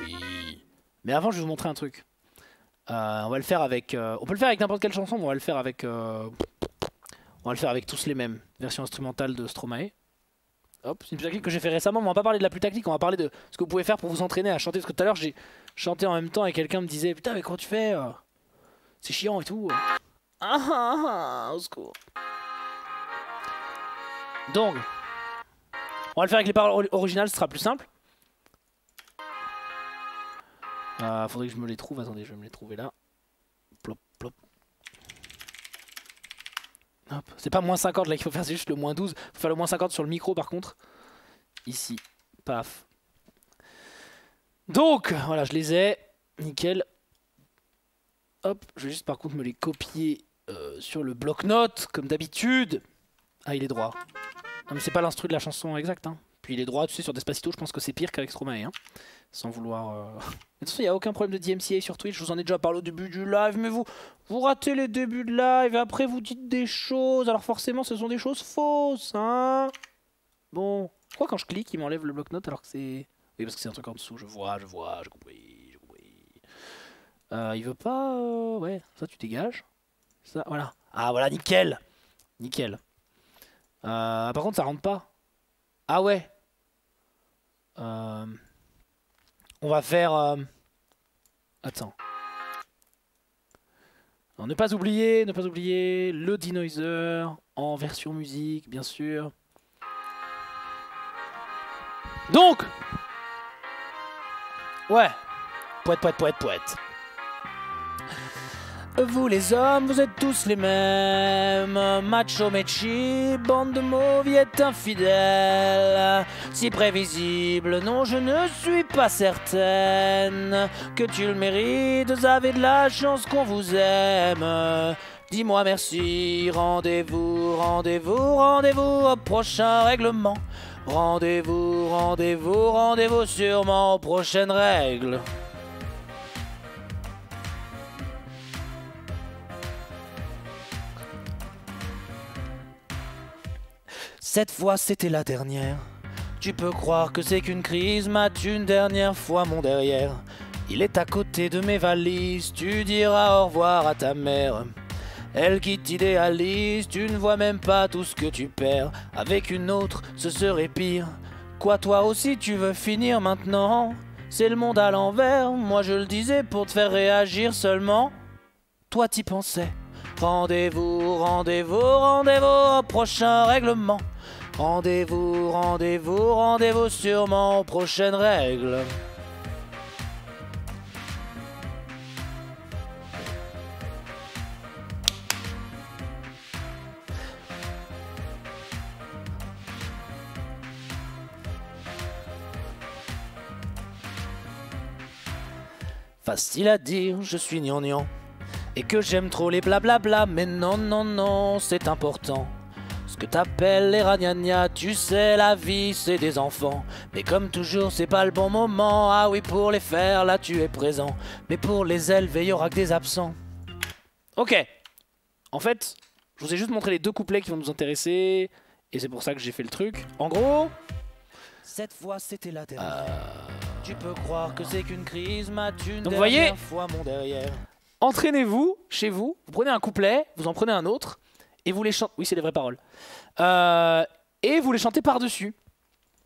Oui. Mais avant, je vais vous montrer un truc. Euh, on va le faire avec. euh, on peut le faire avec n'importe quelle chanson, mais on va le faire avec. euh, on va le faire avec tous les mêmes. Version instrumentale de Stromae. Hop, c'est une technique que j'ai fait récemment, mais on va pas parler de la plus tactique, on va parler de ce que vous pouvez faire pour vous entraîner à chanter. Parce que tout à l'heure, j'ai chanté en même temps et quelqu'un me disait Putain, mais comment tu fais euh? C'est chiant et tout. Ah ah ah, au secours. Donc, on va le faire avec les paroles ori- originales, ce sera plus simple. Euh, faudrait que je me les trouve. Attendez, je vais me les trouver là. Plop, plop. Hop. C'est pas moins 50 là qu'il faut faire, c'est juste le moins 12. Faut faire le moins 50 sur le micro par contre. Ici. Paf. Donc, voilà, je les ai. Nickel. Hop, je vais juste par contre me les copier euh, sur le bloc-notes, comme d'habitude. Ah, il est droit. Non, mais c'est pas l'instru de la chanson exacte. Hein. Il est droit, tu sais, sur Despacito, je pense que c'est pire qu'avec Stromae. Hein. Sans vouloir. euh, De toute façon, il n'y a aucun problème de DMCA sur Twitch. Je vous en ai déjà parlé au début du live. Mais vous, vous ratez les débuts de live et après vous dites des choses. Alors forcément, ce sont des choses fausses. Hein bon. Pourquoi quand je clique, il m'enlève le bloc-notes alors que c'est. Oui, parce que c'est un truc en dessous. Je vois, je vois. J'ai compris. Euh, il veut pas. euh, Ouais, ça, tu dégages. Ça, voilà. Ah, voilà, nickel. Nickel. Par contre, ça rentre pas. Ah ouais. Euh, On va faire. euh, Attends. Ne pas oublier, ne pas oublier le denoiser en version musique, bien sûr. Donc. Ouais. Poète, poète, poète, poète. Vous les hommes, vous êtes tous les mêmes. Macho mechi, bande de mauviettes infidèles. Si prévisible, non, je ne suis pas certaine que tu le mérites. Vous avez de la chance qu'on vous aime. Dis-moi merci, rendez-vous, rendez-vous, rendez-vous au prochain règlement. Rendez-vous, rendez-vous, rendez-vous sûrement aux prochaines règles. Cette fois c'était la dernière. Tu peux croire que c'est qu'une crise, mate une dernière fois mon derrière. Il est à côté de mes valises, tu diras au revoir à ta mère. Elle qui t'idéalise, tu ne vois même pas tout ce que tu perds. Avec une autre, ce serait pire. Quoi, toi aussi, tu veux finir maintenant? C'est le monde à l'envers, moi je le disais pour te faire réagir seulement. Toi, t'y pensais. Rendez-vous, rendez-vous, rendez-vous au prochain règlement. Rendez-vous, rendez-vous, rendez-vous sûrement aux prochaines règles. Facile à dire, je suis gnangnan. Et que j'aime trop les blablabla, mais non, non, non, c'est important. Que t'appelles les ragnagnas, tu sais, la vie c'est des enfants. Mais comme toujours, c'est pas le bon moment. Ah oui, pour les faire, là tu es présent. Mais pour les élever, y aura que des absents. Ok. En fait, je vous ai juste montré les deux couplets qui vont nous intéresser. Et c'est pour ça que j'ai fait le truc. En gros. Cette fois c'était la dernière. Tu peux croire que c'est qu'une crise, m'a une Donc, vous voyez- dernière fois mon derrière. Entraînez-vous chez vous, vous prenez un couplet, vous en prenez un autre, et vous les chantez. Oui, c'est les vraies paroles. Euh, et vous les chantez par-dessus.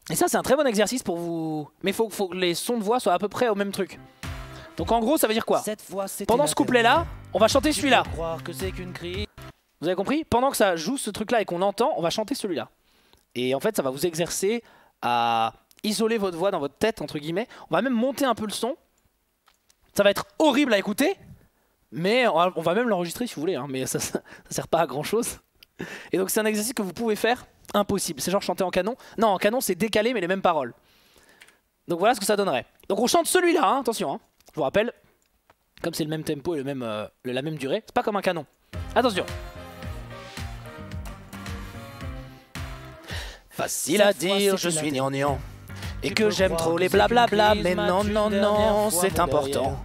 Et ça, c'est un très bon exercice pour vous. Mais il faut, faut que les sons de voix soient à peu près au même truc. Donc en gros, ça veut dire quoi Cette fois, c'était Pendant ce couplet-là, on va chanter celui-là. Vous avez compris? Pendant que ça joue ce truc-là et qu'on entend, on va chanter celui-là. Et en fait, ça va vous exercer à isoler votre voix dans votre tête, entre guillemets. On va même monter un peu le son. Ça va être horrible à écouter, mais on va, même l'enregistrer si vous voulez, hein, mais ça, ça, ça sert pas à grand-chose. Et donc c'est un exercice que vous pouvez faire, impossible. C'est genre chanter en canon. Non, en canon, c'est décalé, mais les mêmes paroles. Donc voilà ce que ça donnerait. Donc on chante celui-là, hein, attention. hein. Je vous rappelle, comme c'est le même tempo et le même, euh, la même durée, c'est pas comme un canon. Attention. Facile à dire, je suis gnangnan. Et que j'aime trop les blablabla, mais m'a non, non, non, c'est important.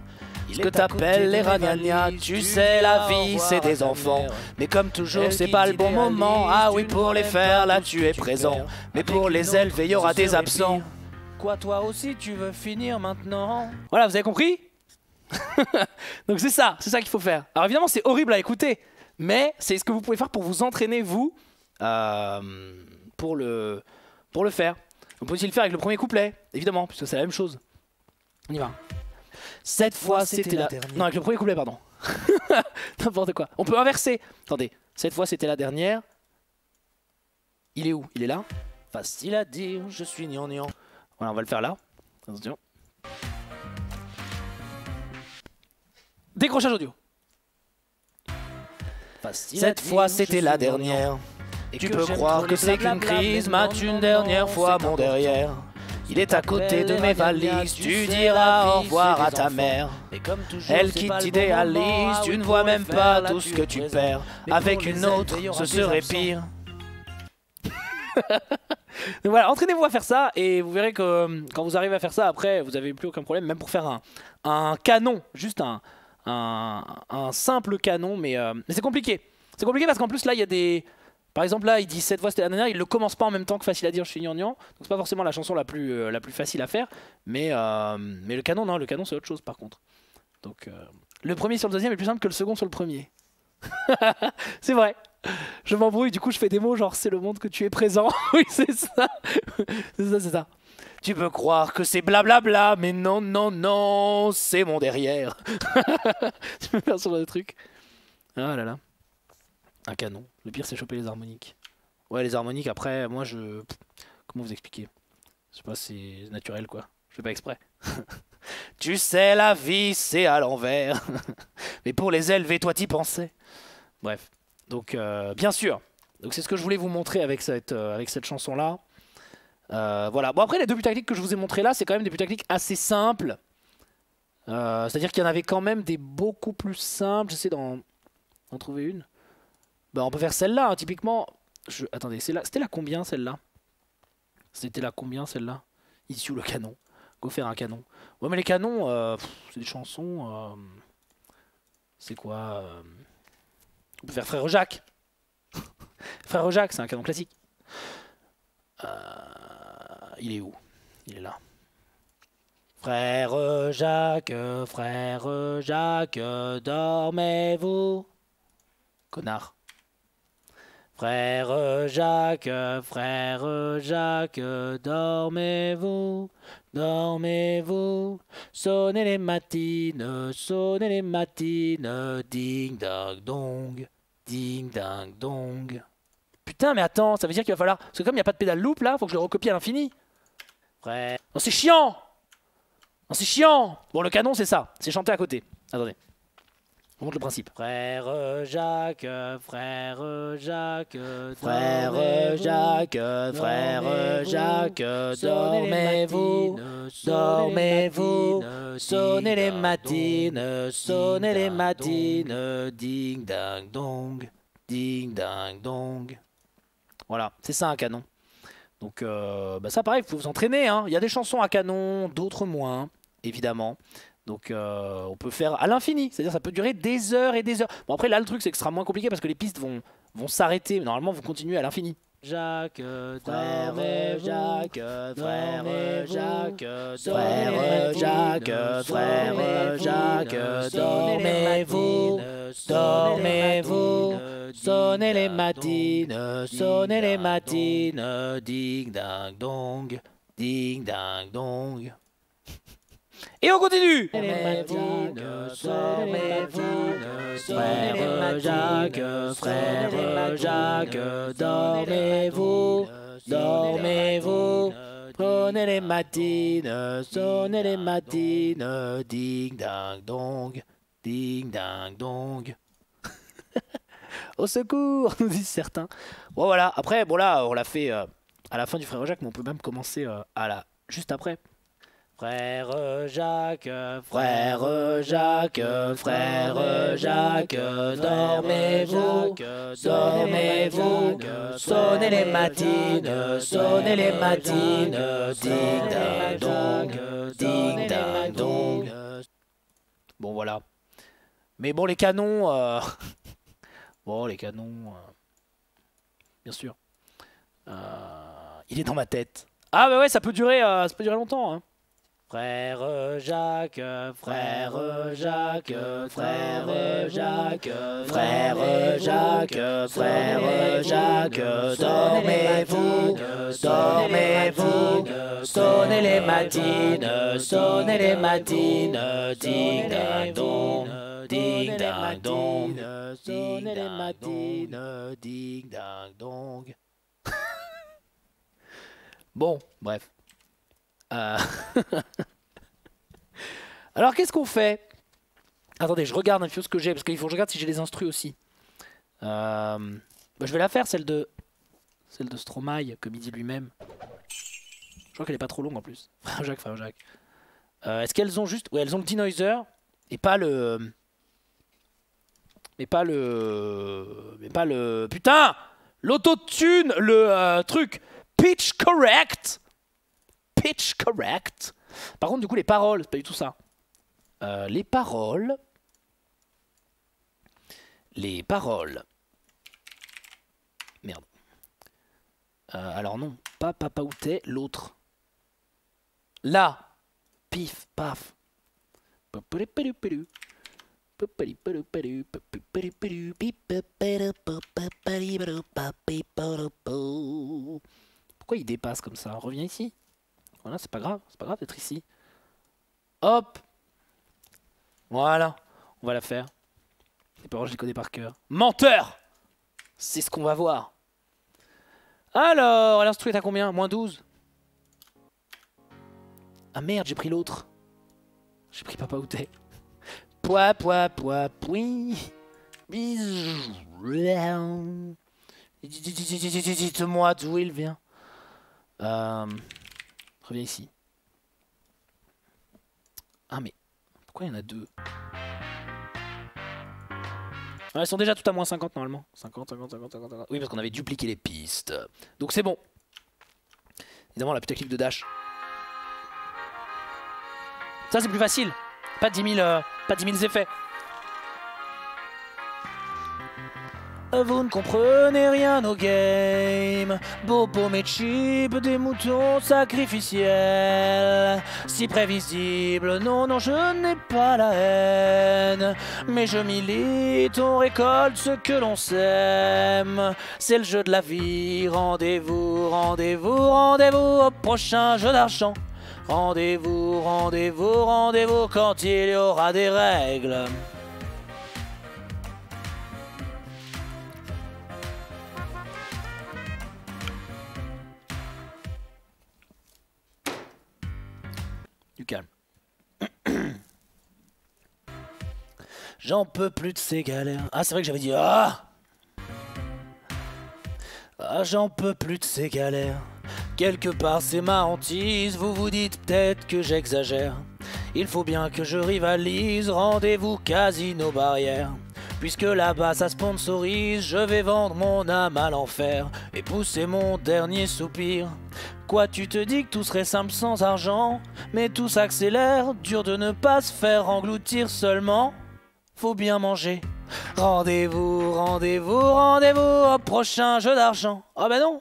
Ce que t'appelles les ragnagnas, tu sais, la vie, c'est des enfants. Mais comme toujours, c'est pas le bon moment. Ah oui, pour les faire, là tu es présent. Mais pour les élever, il y aura des absents. Quoi, toi aussi, tu veux finir maintenant Voilà, vous avez compris Donc c'est ça, c'est ça qu'il faut faire. Alors évidemment, c'est horrible à écouter, mais c'est ce que vous pouvez faire pour vous entraîner, vous, euh, pour, le, pour le faire. Vous pouvez aussi le faire avec le premier couplet, évidemment, puisque c'est la même chose. On y va. Cette fois, c'était la... dernière. Non, avec le premier couplet, pardon. N'importe quoi. On peut inverser. Attendez, cette fois, c'était la dernière. Il est où? Il est là? Facile à dire, je suis gnangnan. Voilà, on va le faire là. Attention. Décrochage audio. Facile Cette fois, c'était la dernière. Et Tu peux croire que c'est qu'une crise, non, une dernière fois important. derrière. Il est à côté de mes valises, tu diras au revoir à ta mère. Elle qui t'idéalise, tu ne vois même pas tout ce que tu perds. Avec une autre, ce serait pire. Donc voilà, entraînez-vous à faire ça et vous verrez que euh, quand vous arrivez à faire ça, après, vous avez plus aucun problème, même pour faire un, un canon, juste un, un, un simple canon, mais, euh, mais c'est compliqué. C'est compliqué parce qu'en plus là, il y a des... Par exemple là, il dit cette fois c'était la dernière, il le commence pas en même temps que facile à dire je suis gnangnan, donc c'est pas forcément la chanson la plus, euh, la plus facile à faire, mais, euh, mais le canon, non, le canon c'est autre chose par contre. Donc euh, le premier sur le deuxième est plus simple que le second sur le premier. c'est vrai. Je m'embrouille, du coup je fais des mots genre c'est le monde que tu es présent. oui, c'est ça. c'est ça, c'est ça. Tu peux croire que c'est blablabla, mais non, non, non, c'est mon derrière. tu peux faire genre de truc. Ah là là. Un canon. Le pire c'est choper les harmoniques. Ouais, les harmoniques après, moi je. Comment vous expliquer? Je sais pas, c'est naturel quoi. Je fais pas exprès. tu sais, la vie c'est à l'envers. mais pour les élever, toi t'y pensais. Bref. Donc, euh, bien sûr. Donc, c'est ce que je voulais vous montrer avec cette, euh, cette chanson-là. Euh, voilà. Bon, après, les deux putaclics que je vous ai montrés là, c'est quand même des putaclics assez simples. C'est-à-dire qu'il y en avait quand même des beaucoup plus simples. J'essaie d'en trouver une. Bah, on peut faire celle-là, hein, typiquement. Je... Attendez, c'était la combien celle-là? C'était la combien celle-là? Ou le canon Go faire un canon. Ouais, mais les canons, euh, c'est des chansons. euh, C'est quoi euh, on peut faire Frère Jacques. Frère Jacques, c'est un canon classique. Il est où? Il est là. Frère Jacques, frère Jacques, dormez-vous? Connard. Frère Jacques, frère Jacques, dormez-vous, dormez-vous, sonnez les matines, sonnez les matines, ding dang dong, ding dang dong. Putain, mais attends, ça veut dire qu'il va falloir. Parce que comme il n'y a pas de pédale loop là, faut que je le recopie à l'infini. Frère. Non, c'est chiant Non, c'est chiant Bon, le canon, c'est ça, c'est chanté à côté. Attendez. On montre le principe. Frère Jacques, frère Jacques, frère Jacques, frère Jacques, dormez-vous, dormez-vous, sonnez les matines, sonnez les matines, ding dang dong, ding dang dong. Voilà, c'est ça un canon. Donc euh, bah ça pareil, il faut vous entraîner. hein. Il y a des chansons à canon, d'autres moins, évidemment. Donc euh, on peut faire à l'infini, c'est-à-dire ça peut durer des heures et des heures. Bon après là le truc c'est que ce sera moins compliqué parce que les pistes vont, vont s'arrêter, mais normalement vont continuer à l'infini. Jacques, frère Jacques, frère Jacques, frère Jacques, frère Jacques, dormez-vous, dormez-vous, sonnez les matines, sonnez les matines, ding dang dong, ding dang dong. Et on continue. Frère Jacques, frère Jacques, dormez-vous, dormez-vous, prenez les matines, sonnez les matines, ding dang dong, ding dang dong. Au secours, nous disent certains. Bon voilà, après, bon là, on l'a fait euh, à la fin du frère Jacques, mais on peut même commencer euh, à la juste après. Frère Jacques, frère Jacques, frère Jacques, dormez-vous, dormez-vous, sonnez les matines, sonnez les matines, ding dong, ding dong. Bon voilà. Mais bon les canons, euh, bon les canons, euh, bien sûr. Euh, il est dans ma tête. Ah bah ouais, ça peut durer, ça peut durer longtemps. Hein. Frère Jacques, frère Jacques, frère Jacques, frère Jacques, frère Jacques, dormez-vous, dormez-vous, sonnez les matines, sonnez les matines, ding ding dong, ding ding dong, sonnez les matines, ding ding dong. Bon, bref. Euh, Alors qu'est-ce qu'on fait? Attendez, je regarde un peu ce que j'ai, parce qu'il faut que je regarde si j'ai les instrus aussi. Euh, bah, je vais la faire, celle de celle de Stromae, comme il dit lui-même. Je crois qu'elle est pas trop longue en plus. Frère Jacques, frère Jacques. Euh, Est-ce qu'elles ont juste... Ouais, elles ont le denoiser, et pas le... Mais pas le... Mais pas le... Putain L'autotune, le truc pitch correct pitch correct. Par contre, du coup, les paroles, c'est pas du tout ça. Euh, les paroles. Les paroles. Merde. Euh, alors non, pas Papa Outé, l'autre. Là. Pif, paf. Pourquoi il dépasse comme ça? Reviens ici. C'est pas grave, c'est pas grave d'être ici. Hop Voilà, on va la faire. Les paroles, je les connais par cœur. Menteur C'est ce qu'on va voir. Alors, l'instru est à combien? Moins 12 Ah merde, j'ai pris l'autre. J'ai pris Papa Outé. Pois, pois, pois, poui. Dites-moi d'où il vient. Euh... Reviens ici. Ah mais, pourquoi il y en a deux? Ah, Elles sont déjà toutes à moins 50 normalement. 50, 50, 50, 50, 50. Oui, parce qu'on avait dupliqué les pistes. Donc c'est bon. Évidemment, la putaclic de dash. Ça, c'est plus facile. Pas 10 000, euh, pas 10 000 effets. Vous ne comprenez rien au game. Bobo mes chips, des moutons sacrificiels. Si prévisible, non, non, je n'ai pas la haine. Mais je milite, on récolte ce que l'on sème. C'est le jeu de la vie. Rendez-vous, rendez-vous, rendez-vous au prochain jeu d'argent. Rendez-vous, rendez-vous, rendez-vous quand il y aura des règles. J'en peux plus de ces galères. Ah, c'est vrai que j'avais dit Ah Ah, j'en peux plus de ces galères. Quelque part, c'est ma hantise. Vous vous dites peut-être que j'exagère. Il faut bien que je rivalise. Rendez-vous casino barrière. Puisque là-bas ça sponsorise, je vais vendre mon âme à l'enfer et pousser mon dernier soupir. Quoi, tu te dis que tout serait simple sans argent, mais tout s'accélère, dur de ne pas se faire engloutir seulement. Faut bien manger. Rendez-vous, rendez-vous, rendez-vous au prochain jeu d'argent. Ah bah non,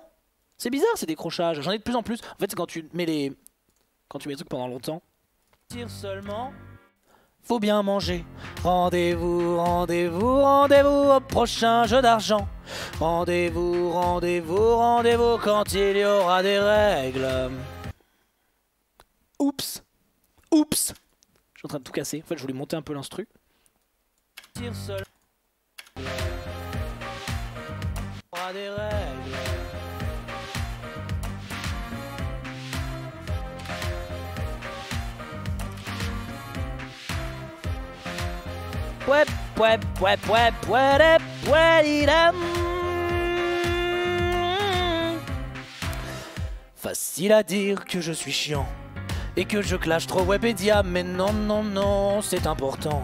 c'est bizarre ces décrochages. J'en ai de plus en plus. En fait, c'est quand tu mets les, quand tu mets les trucs pendant longtemps. Tire seulement faut bien manger. Rendez-vous, rendez-vous, rendez-vous au prochain jeu d'argent. Rendez-vous, rendez-vous, rendez-vous quand il y aura des règles. Oups, oups. Je suis en train de tout casser. En fait, je voulais monter un peu l'instru. Facile à dire que je suis chiant et que je clash trop Webédia, mais non, non, non, c'est important.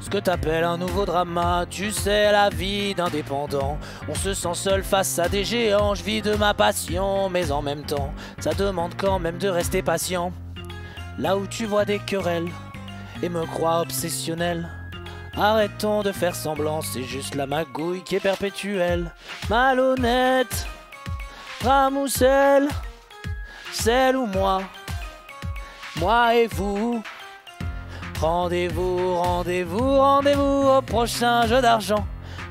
Ce que t'appelles un nouveau drama, tu sais, la vie d'indépendant. On se sent seul face à des géants, je vis de ma passion, mais en même temps, ça demande quand même de rester patient. Là où tu vois des querelles et me crois obsessionnel. Arrêtons de faire semblant, c'est juste la magouille qui est perpétuelle. Malhonnête, ramoussel, celle ou moi, moi et vous. Rendez-vous, rendez-vous, rendez-vous au prochain jeu d'argent.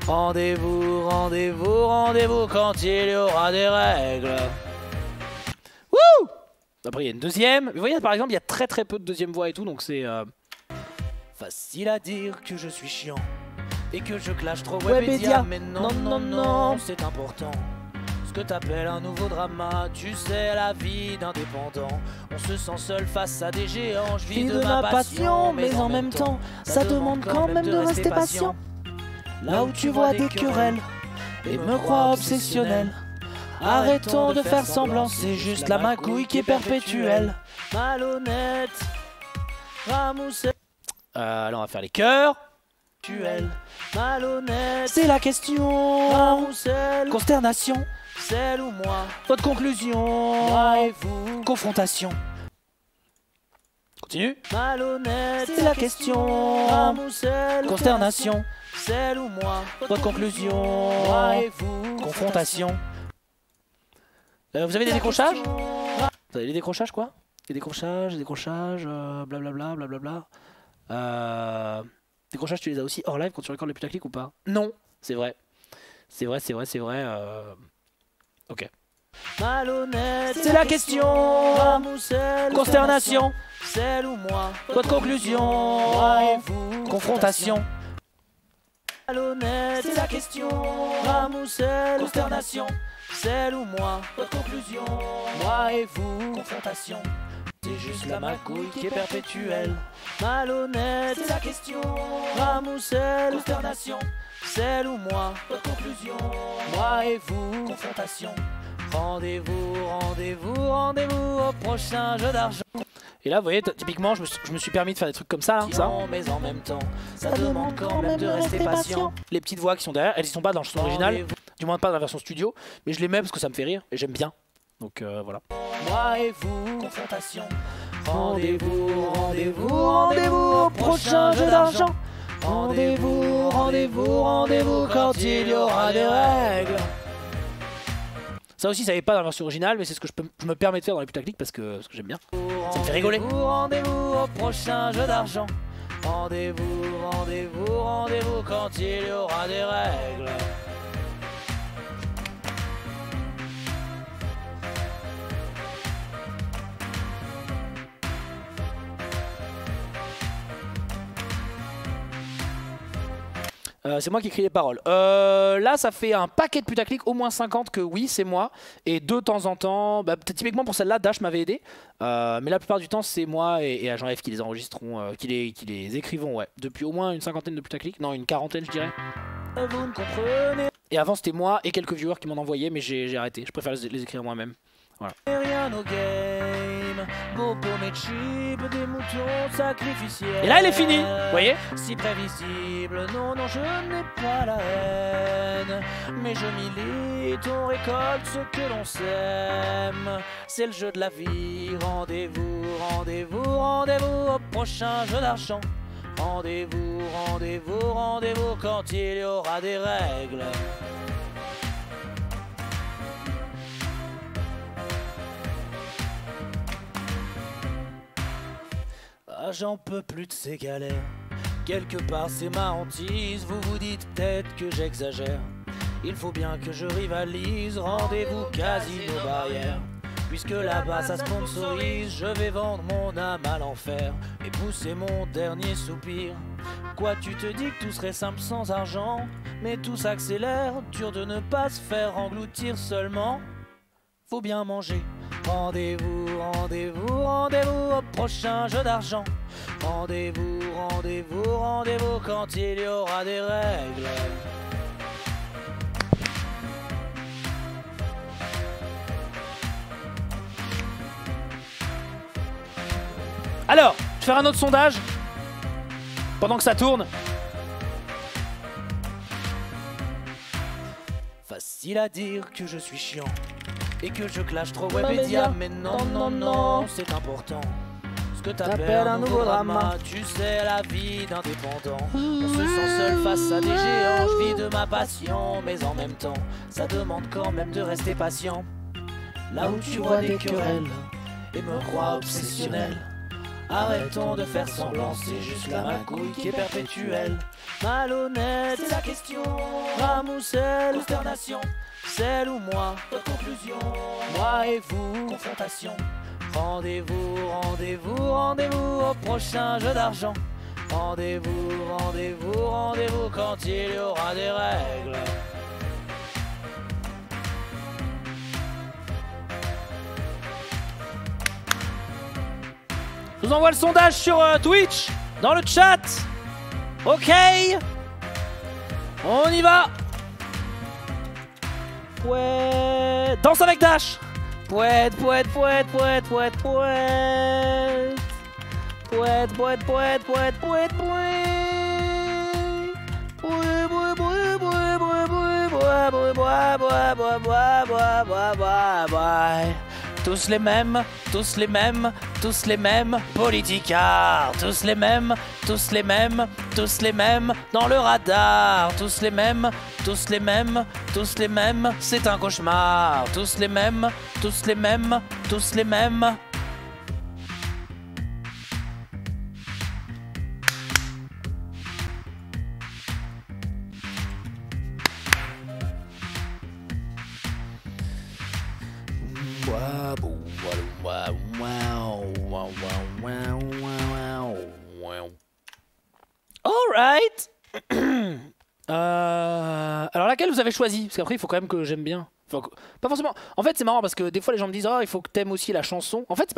Rendez-vous, rendez-vous, rendez-vous quand il y aura des règles. Wouh Après, il y a une deuxième. Vous voyez, par exemple, il y a très très peu de deuxième voix et tout, donc c'est euh, facile à dire que je suis chiant et que je clash trop Webedia. Mais non, non, non, c'est important. Ce que t'appelles un nouveau drama, tu sais, la vie d'indépendant. On se sent seul face à des géants. Je vis de, ma passion, mais en même temps, ça demande quand même de rester patient. Là où tu vois des querelles et me crois obsessionnel. Arrêtons de faire semblant, c'est juste la magouille qui est perpétuelle. Malhonnête, ramoussette. Euh, alors on va faire les cœurs. Malhonnête, c'est la question. Consternation, celle ou moi. Votre conclusion, moi et vous. Confrontation. Continue. Malhonnête, c'est la question. Consternation, celle ou moi. Votre conclusion, moi et vous. Confrontation. Euh, vous avez des décrochages Vous avez des décrochages quoi? Des décrochages, des décrochages, euh, blablabla, blablabla. Euh, décrochages, tu les as aussi hors live quand tu recordes les putaclic ou pas? Non, c'est vrai. C'est vrai, c'est vrai, c'est vrai. euh, Ok. Malhonnête, c'est la question. Consternation, celle ou moi? Votre conclusion, moi vous. Confrontation. Malhonnête, c'est la question. Ramoussel, consternation, celle ou moi? Votre conclusion, moi et vous. Confrontation. C'est juste la magouille qui est perpétuelle. Malhonnête, c'est la question. Ramoussel, consternation, celle ou moi. Votre conclusion, moi et vous. Confrontation. Rendez-vous, rendez-vous, rendez-vous au prochain jeu d'argent. Et là, vous voyez, typiquement, je me, suis- je me suis permis de faire des trucs comme ça, là, ça. Mais en même temps, ça demande quand même de rester patient. Les petites voix qui sont derrière, elles y sont pas dans le son original, du moins pas dans la version studio, mais je les mets parce que ça me fait rire et j'aime bien. Donc euh, voilà. Moi et vous, confrontation. Rendez-vous, rendez-vous, rendez-vous au prochain jeu d'argent. Rendez-vous, rendez-vous, rendez-vous quand il y aura des règles. Ça aussi, ça n'est pas dans la version originale, mais c'est ce que je, peux, je me permets de faire dans les putaclic parce que, parce que j'aime bien. Ça me fait rigoler. Rendez-vous au prochain jeu d'argent. Rendez-vous, rendez-vous, rendez-vous quand il y aura des règles. Euh, c'est moi qui écris les paroles. Euh, là, ça fait un paquet de putaclic, au moins 50 que oui, c'est moi. Et de temps en temps, bah, typiquement pour celle-là, Dash m'avait aidé. Euh, mais la plupart du temps, c'est moi et, et Agent F qui les enregistreront, euh, qui, les, qui les écrivons, ouais. Depuis au moins une cinquantaine de putaclic. Non, une quarantaine, je dirais. Vous ne comprenez. Et avant, c'était moi et quelques viewers qui m'en envoyaient, mais j'ai j'ai arrêté. Je préfère les, les écrire moi-même. Voilà. Beau pour mes chips, des moutons sacrificiels. Et là, elle est finie, vous voyez Si prévisible, non, non, je n'ai pas la haine. Mais je milite, on récolte ce que l'on sème. C'est le jeu de la vie, rendez-vous, rendez-vous, rendez-vous au prochain jeu d'argent. Rendez-vous, rendez-vous, rendez-vous quand il y aura des règles. Ah, j'en peux plus de ces galères. Quelque part, c'est ma hantise. Vous vous dites peut-être que j'exagère. Il faut bien que je rivalise. Rendez-vous casino barrière. Puisque là-bas ça sponsorise, je vais vendre mon âme à l'enfer et pousser mon dernier soupir. Quoi, tu te dis que tout serait simple sans argent, mais tout s'accélère, dur de ne pas se faire engloutir seulement. Faut bien manger. Rendez-vous, rendez-vous, rendez-vous au prochain jeu d'argent. Rendez-vous, rendez-vous, rendez-vous quand il y aura des règles. Alors, je vais faire un autre sondage? Pendant que ça tourne? Facile à dire que je suis chiant et que je clash trop Webedia, mais non, non, non, c'est important. Ce que t'appelles un nouveau drama, tu sais, la vie d'indépendant. On se sent seul face à des géants, je vis de ma passion, mais en même temps, ça demande quand même de rester patient. là où tu vois des querelles et me crois obsessionnel. Arrêtons de faire semblant, c'est juste la magouille qui est perpétuelle. Malhonnête, c'est la question. Ramoussel, consternation. Celle ou moi, conclusion. Moi et vous, confrontation. Rendez-vous, rendez-vous, rendez-vous au prochain jeu d'argent. Rendez-vous, rendez-vous, rendez-vous quand il y aura des règles. Je vous envoie le sondage sur euh, Twitch, dans le chat. Ok. On y va pouet. Danse avec Dash Pouet, pouet, pouet, pouet, pouet, pouet. Pouet, pouet, pouet, pouet, pouet, pouet. Tous les mêmes, tous les mêmes, tous les mêmes politicards. Tous les mêmes, tous les mêmes, tous les mêmes dans le radar. Tous les mêmes, tous les mêmes, tous les mêmes, c'est un cauchemar. Tous les mêmes, tous les mêmes, tous les mêmes. Alright. euh, alors laquelle vous avez choisi? Parce qu'après il faut quand même que j'aime bien. Pas forcément. En fait c'est marrant parce que des fois les gens me disent oh il faut que t'aimes aussi la chanson. En fait.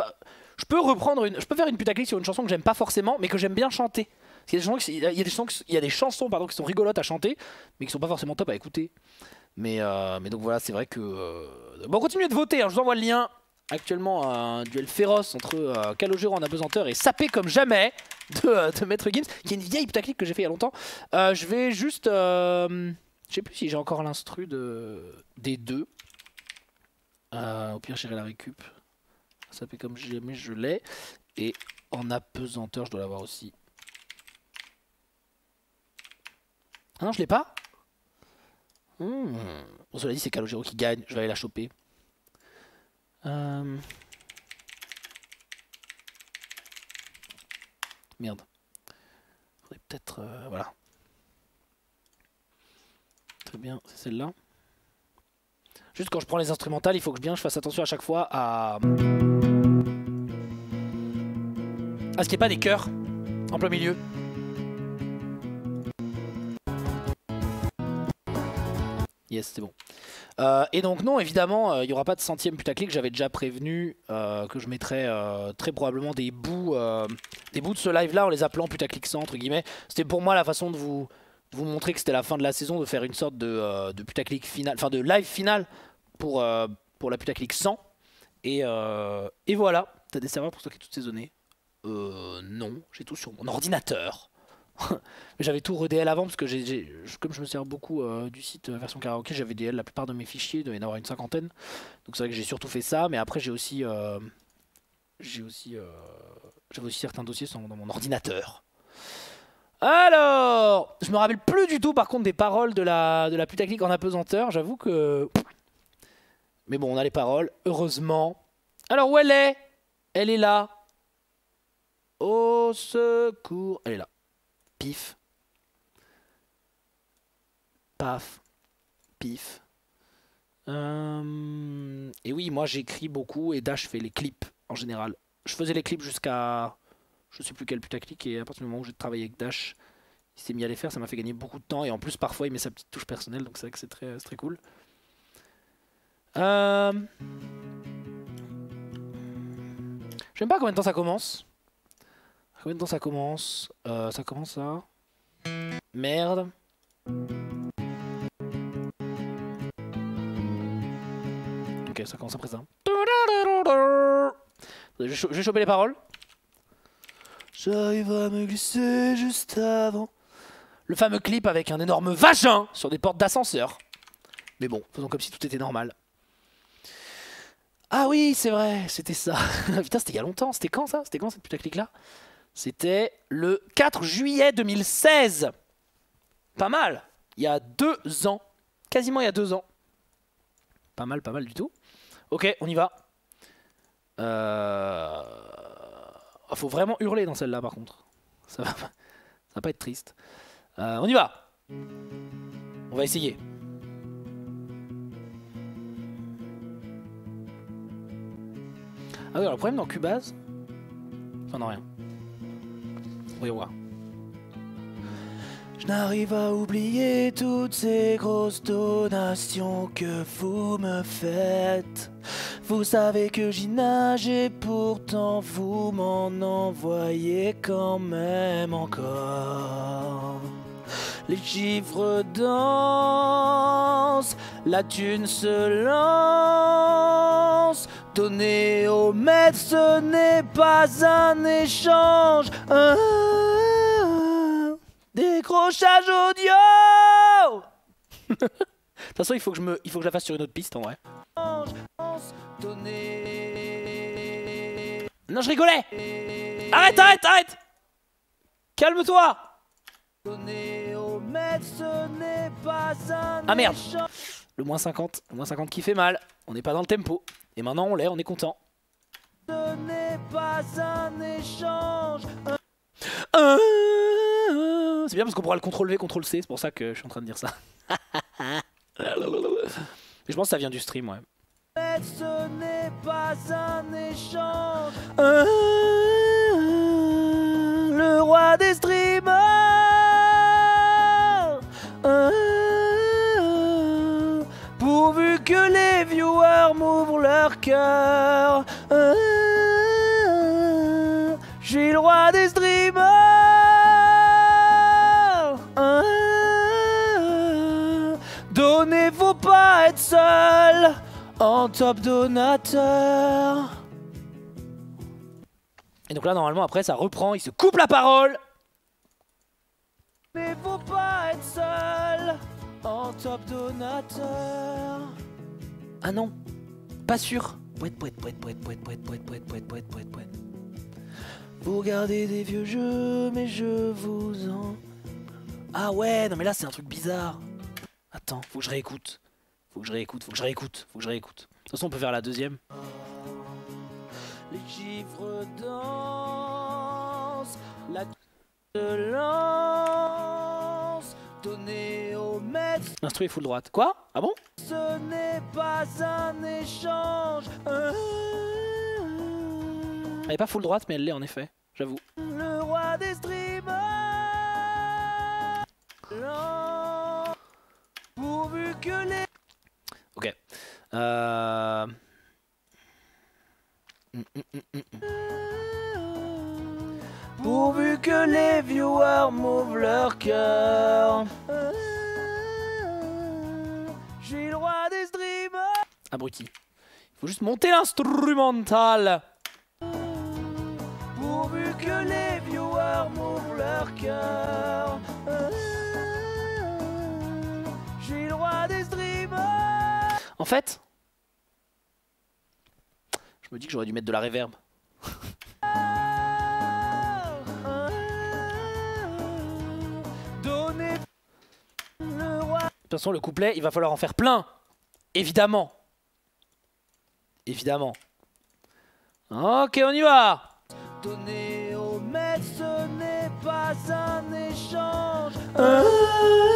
Je peux reprendre une. Je peux faire une putaclic sur une chanson que j'aime pas forcément mais que j'aime bien chanter. Parce qu'il y a des chansons, il y a des chansons, il y a des chansons pardon, qui sont rigolotes à chanter mais qui sont pas forcément top à écouter. Mais, euh, mais donc voilà c'est vrai que. Euh... Bon continuez de voter. Hein, je vous envoie le lien actuellement un duel féroce entre euh, Calogero en apesanteur et sapé comme jamais de, euh, Maître Gims, qui est une vieille putaclic que j'ai fait il y a longtemps. Euh, je vais juste... Je sais plus si j'ai encore l'instru de, des deux. Au pire, j'irai la récup. Sapé comme jamais, je l'ai. Et en apesanteur, je dois l'avoir aussi. Ah non, je l'ai pas hmm. Bon, cela dit, c'est Calogero qui gagne. Je vais aller la choper. Euh... Merde. Faudrait peut-être... Euh, voilà. Très bien, c'est celle-là. Juste quand je prends les instrumentales, il faut que bien je fasse attention à chaque fois à... À ce qu'il n'y ait pas des chœurs en plein milieu. Yes, c'est bon. Euh, et donc non, évidemment, euh, il n'y aura pas de centième putaclic. J'avais déjà prévenu euh, que je mettrais très probablement des bouts, des bouts de ce live-là en les appelant putaclic 100 entre guillemets. C'était pour moi la façon de vous, montrer que c'était la fin de la saison, de faire une sorte de, putaclic final, enfin de live final pour, pour la putaclic 100. Et, et voilà. T'as des serveurs pour stocker toutes ces données? Euh, non, j'ai tout sur mon ordinateur. J'avais tout redl avant parce que comme je me sers beaucoup euh, du site euh, version karaoké, j'avais DL la plupart de mes fichiers, il doit y en avoir une cinquantaine. Donc c'est vrai que j'ai surtout fait ça, mais après j'ai aussi, euh, j'ai aussi, j'avais aussi certains dossiers dans mon ordinateur. Alors, je me rappelle plus du tout par contre des paroles de la, de la putaclic en apesanteur, j'avoue que... Mais bon, on a les paroles, heureusement. Alors où elle est? Elle est là. Au secours. Elle est là. Pif. Paf. Pif. Euh, Et oui, moi j'écris beaucoup et Dash fait les clips en général. Je faisais les clips jusqu'à je sais plus quel putaclic et à partir du moment où j'ai travaillé avec Dash, il s'est mis à les faire, ça m'a fait gagner beaucoup de temps et en plus parfois il met sa petite touche personnelle donc c'est vrai que c'est très, cool. Euh... J'aime pas combien de temps ça commence. Combien de temps ça commence Euh, Ça commence à... Merde. Ok, ça commence après ça. Je vais cho- je vais choper les paroles. J'arrive à me glisser juste avant. Le fameux clip avec un énorme vagin sur des portes d'ascenseur. Mais bon, faisons comme si tout était normal. Ah oui, c'est vrai, c'était ça. Putain, c'était il y a longtemps. C'était quand ça C'était quand cette putaclic là C'était le 4 juillet 2016. Pas mal. Il y a deux ans. Quasiment il y a deux ans. Pas mal, pas mal du tout. Ok, on y va. Euh... ah, faut vraiment hurler dans celle-là par contre. Ça va, pas- ça va pas être triste. Euh, on y va. On va essayer. Ah oui, alors le problème dans Cubase. Enfin, non, rien. Je n'arrive à oublier toutes ces grosses donations que vous me faites. Vous savez que j'y nage et pourtant vous m'en envoyez quand même encore. Les chiffres dansent, la thune se lance. Donner au maître, ce n'est pas un échange. Un décrochage audio. De toute façon, il faut que je me, il faut que je la fasse sur une autre piste en vrai. Non, je rigolais. Arrête, arrête, arrête. Calme-toi. Ah merde Le moins 50, le moins 50 qui fait mal. On n'est pas dans le tempo. Et maintenant on l'est, on est content. Euh, C'est bien parce qu'on pourra le CTRL V, CTRL C, c'est pour ça que je suis en train de dire ça. Mais je pense que ça vient du stream, ouais. Euh, Le roi des streamers que les viewers m'ouvrent leur cœur Euh, suis le roi des streamers Euh, Donnez, faut pas être seul en top donateur. Et donc là, normalement, après, ça reprend, il se coupe la parole. Pas être seul en top donateur. Ah non, pas sûr. Poète, poète, poète, poète, poète, poète, poète, poète, poète, poète, poète, poète. Vous regardez des vieux jeux, mais je vous en. Ah ouais, non mais là c'est un truc bizarre. Attends, faut que je réécoute. Faut que je réécoute, faut que je réécoute, faut que je réécoute. De toute façon, on peut faire la deuxième. Les chiffres dansent, la se donner au maître. L'instru est full droite. Quoi? Ah bon? Ce n'est pas un échange. Elle est pas full droite, mais elle l'est en effet, j'avoue. Le roi des streamers. Pourvu que les. Ok. Euh... Mm, mm, mm. Pourvu que les viewers m'ouvrent leur cœur. Suis le roi des streamers. Abruti. Il faut juste monter l'instrumental. Pourvu que les viewers m'ouvrent leur cœur. Suis le roi des streamers. En fait, je me dis que j'aurais dû mettre de la reverb. toute façon, le couplet, il va falloir en faire plein. Évidemment. Évidemment. Ok, on y va. Donner au maître, ce n'est pas un échange. Le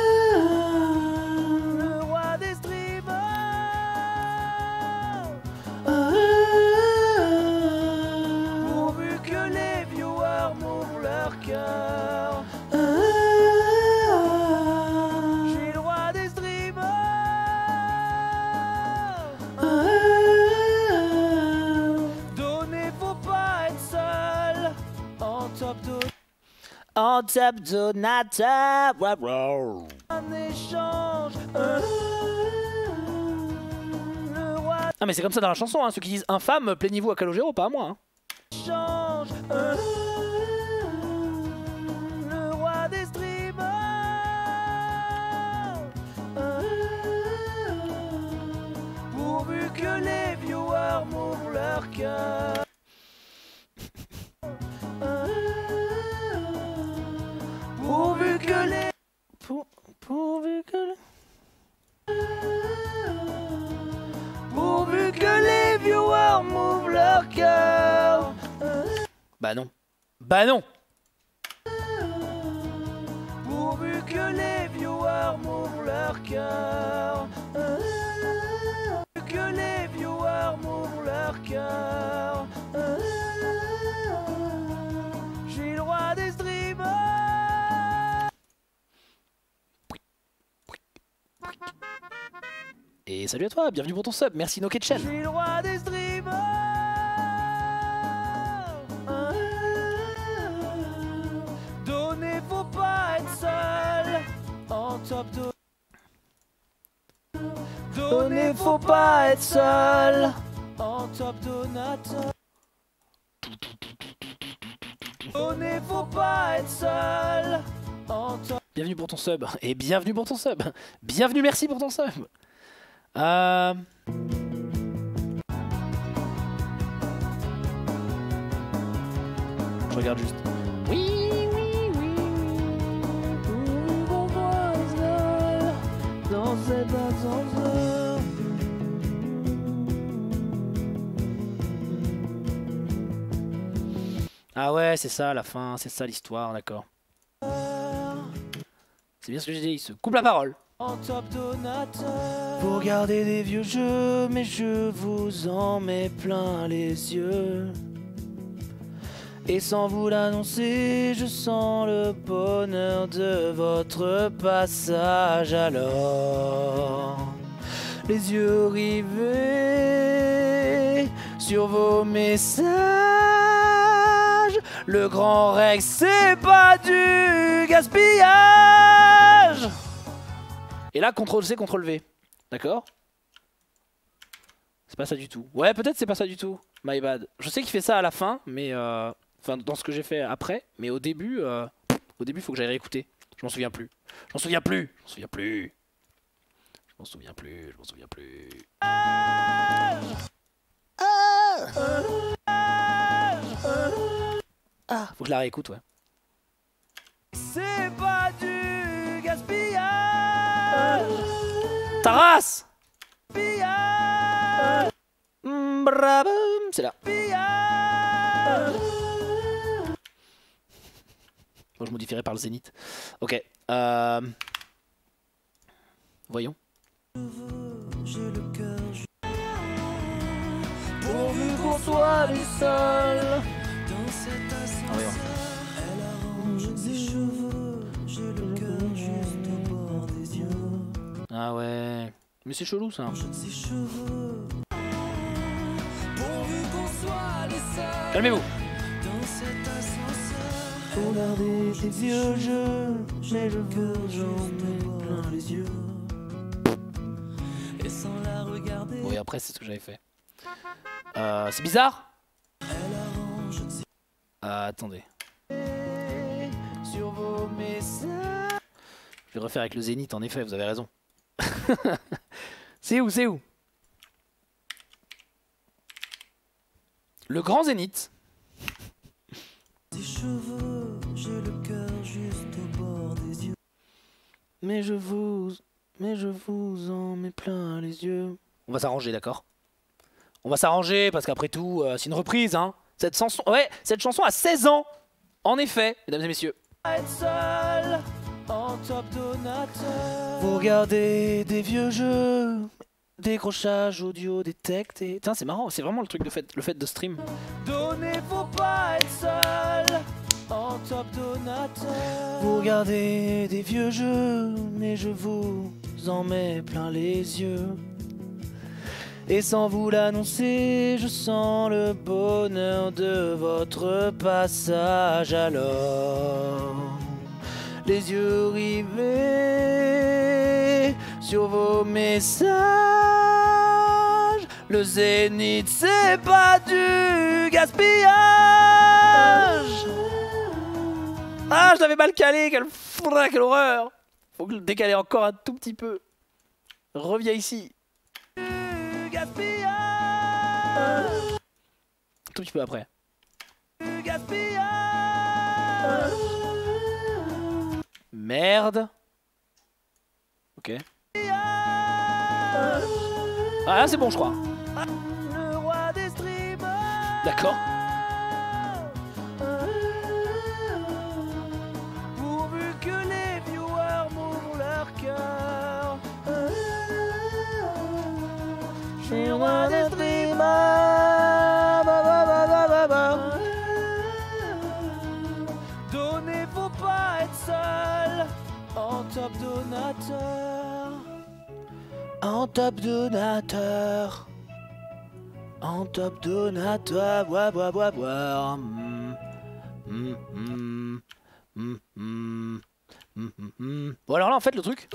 Un échange. Ah mais c'est comme ça dans la chanson, hein. ceux qui disent infâme, plaignez-vous à Calogero, pas à moi. Hein. Salut à toi, bienvenue pour ton sub, merci No Kitchen. J'ai le droit des streamers. Donner, faut pas être seul. En top de. Donner, faut pas être seul. En top donateur. Donner, faut pas être seul. En top. Bienvenue pour ton sub. Et bienvenue pour ton sub. Bienvenue, merci pour ton sub. Euh... Je regarde juste. Oui, oui, oui, Dans cette ascenseur. Ah ouais, c'est ça la fin, c'est ça l'histoire, d'accord. C'est bien ce que j'ai dit, il se coupe la parole. En top donateur. Vous regardez des vieux jeux, mais je vous en mets plein les yeux. Et sans vous l'annoncer, je sens le bonheur de votre passage alors. Les yeux rivés sur vos messages. Le grand Rex, c'est pas du gaspillage. Et là, CTRL-C, CTRL-V. D'accord? C'est pas ça du tout. Ouais, peut-être c'est pas ça du tout. My bad. Je sais qu'il fait ça à la fin, mais... euh, Enfin, dans ce que j'ai fait après. Mais au début, euh, au début, faut que j'aille réécouter. Je m'en souviens plus. Je m'en souviens plus. Je m'en souviens plus. Je m'en souviens plus. Je m'en souviens plus. Ah, faut que je la réécoute, ouais. C'est pas du Mm, brabum, C'est là. Bon, je modifierai par le zénith. Ok. Euh... Voyons. Pourvu qu'on soit les seuls dans cet Ah, voyons. ascenseur. Elle arrange ses cheveux. Ah ouais. Mais c'est chelou ça. Calmez-vous. dans cet ascenseur. Regardez des vieux jeux. J'ai le cœur j'en mets plein les yeux. Et sans la regarder. Bon, et après, c'est ce que j'avais fait. Euh, c'est bizarre Euh, Attendez. Je vais refaire avec le zénith, en effet, vous avez raison. c'est où C'est où? Le grand zénith. Tes cheveux, j'ai le cœur juste au bord des yeux. Mais je vous, mais je vous en mets plein les yeux. On va s'arranger, d'accord? On va s'arranger parce qu'après tout, euh, c'est une reprise, hein. Cette chanson, ouais, cette chanson a 16 ans. En effet, mesdames et messieurs. Être seul en top donateur. Vous regardez des vieux jeux, décrochage audio détecté. Putain, c'est marrant, c'est vraiment le truc de fait, le fait de stream. Donnez, faut pas être seul en top donateur. Vous regardez des vieux jeux, mais je vous en mets plein les yeux. Et sans vous l'annoncer, je sens le bonheur de votre passage alors. Les yeux rivés sur vos messages. Le zénith, c'est pas du gaspillage. Ah, je l'avais mal calé, quelle, quelle horreur Faut le décaler encore un tout petit peu. Reviens ici. Du gaspillage. Un tout petit peu après. Gaspillage. Merde. Ok. Ah là c'est bon je crois. D'accord. Donateur. En top donateur. En top donateur. Bois, bois, bois, bois. Mm. Mm, mm. Mm, mm. Mm, mm, mm. Bon alors là en fait le truc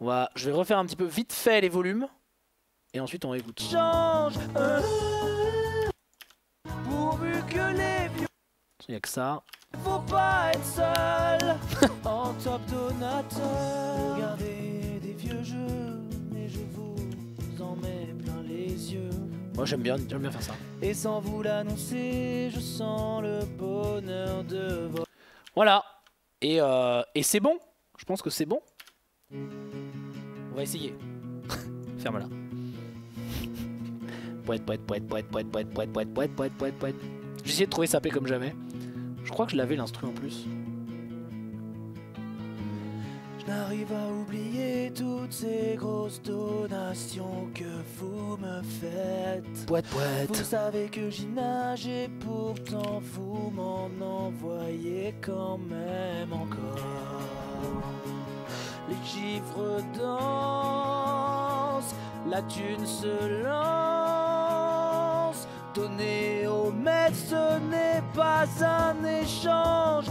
on va, je vais refaire un petit peu vite fait les volumes et ensuite on écoute. Change pourvu que les. Il y a que ça. Faut pas être seul en top donateur. Regardez des vieux jeux, mais je vous en mets plein les yeux. Moi j'aime bien, j'aime bien faire ça. Et sans vous l'annoncer, je sens le bonheur de votre. Voilà. Et, euh, et c'est bon. Je pense que c'est bon. On va essayer. Ferme-la. Poète, poète, poète, poète, poète, poète, poète, poète, poète, poète, poète, poète. J'ai essayé de trouver sapé comme jamais. Je crois que je l'avais l'instru en plus. Je n'arrive à oublier toutes ces grosses donations que vous me faites. Vous savez que j'y nage et pourtant vous m'en envoyez quand même encore. Les chiffres dansent, la thune se lance. Donner maître, ce n'est pas un échange.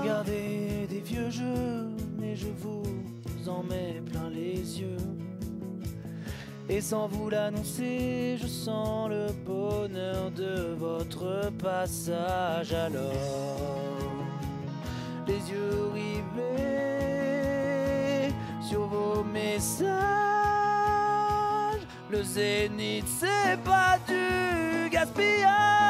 Regardez des vieux jeux, mais je vous en mets plein les yeux. Et sans vous l'annoncer, je sens le bonheur de votre passage alors. Les yeux rivés sur vos messages. Le zénith, c'est pas du gaspillage.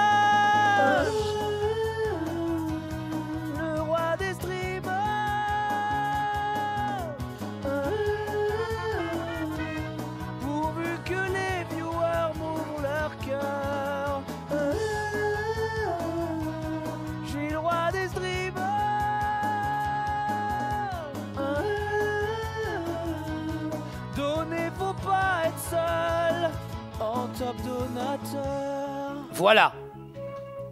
Voilà.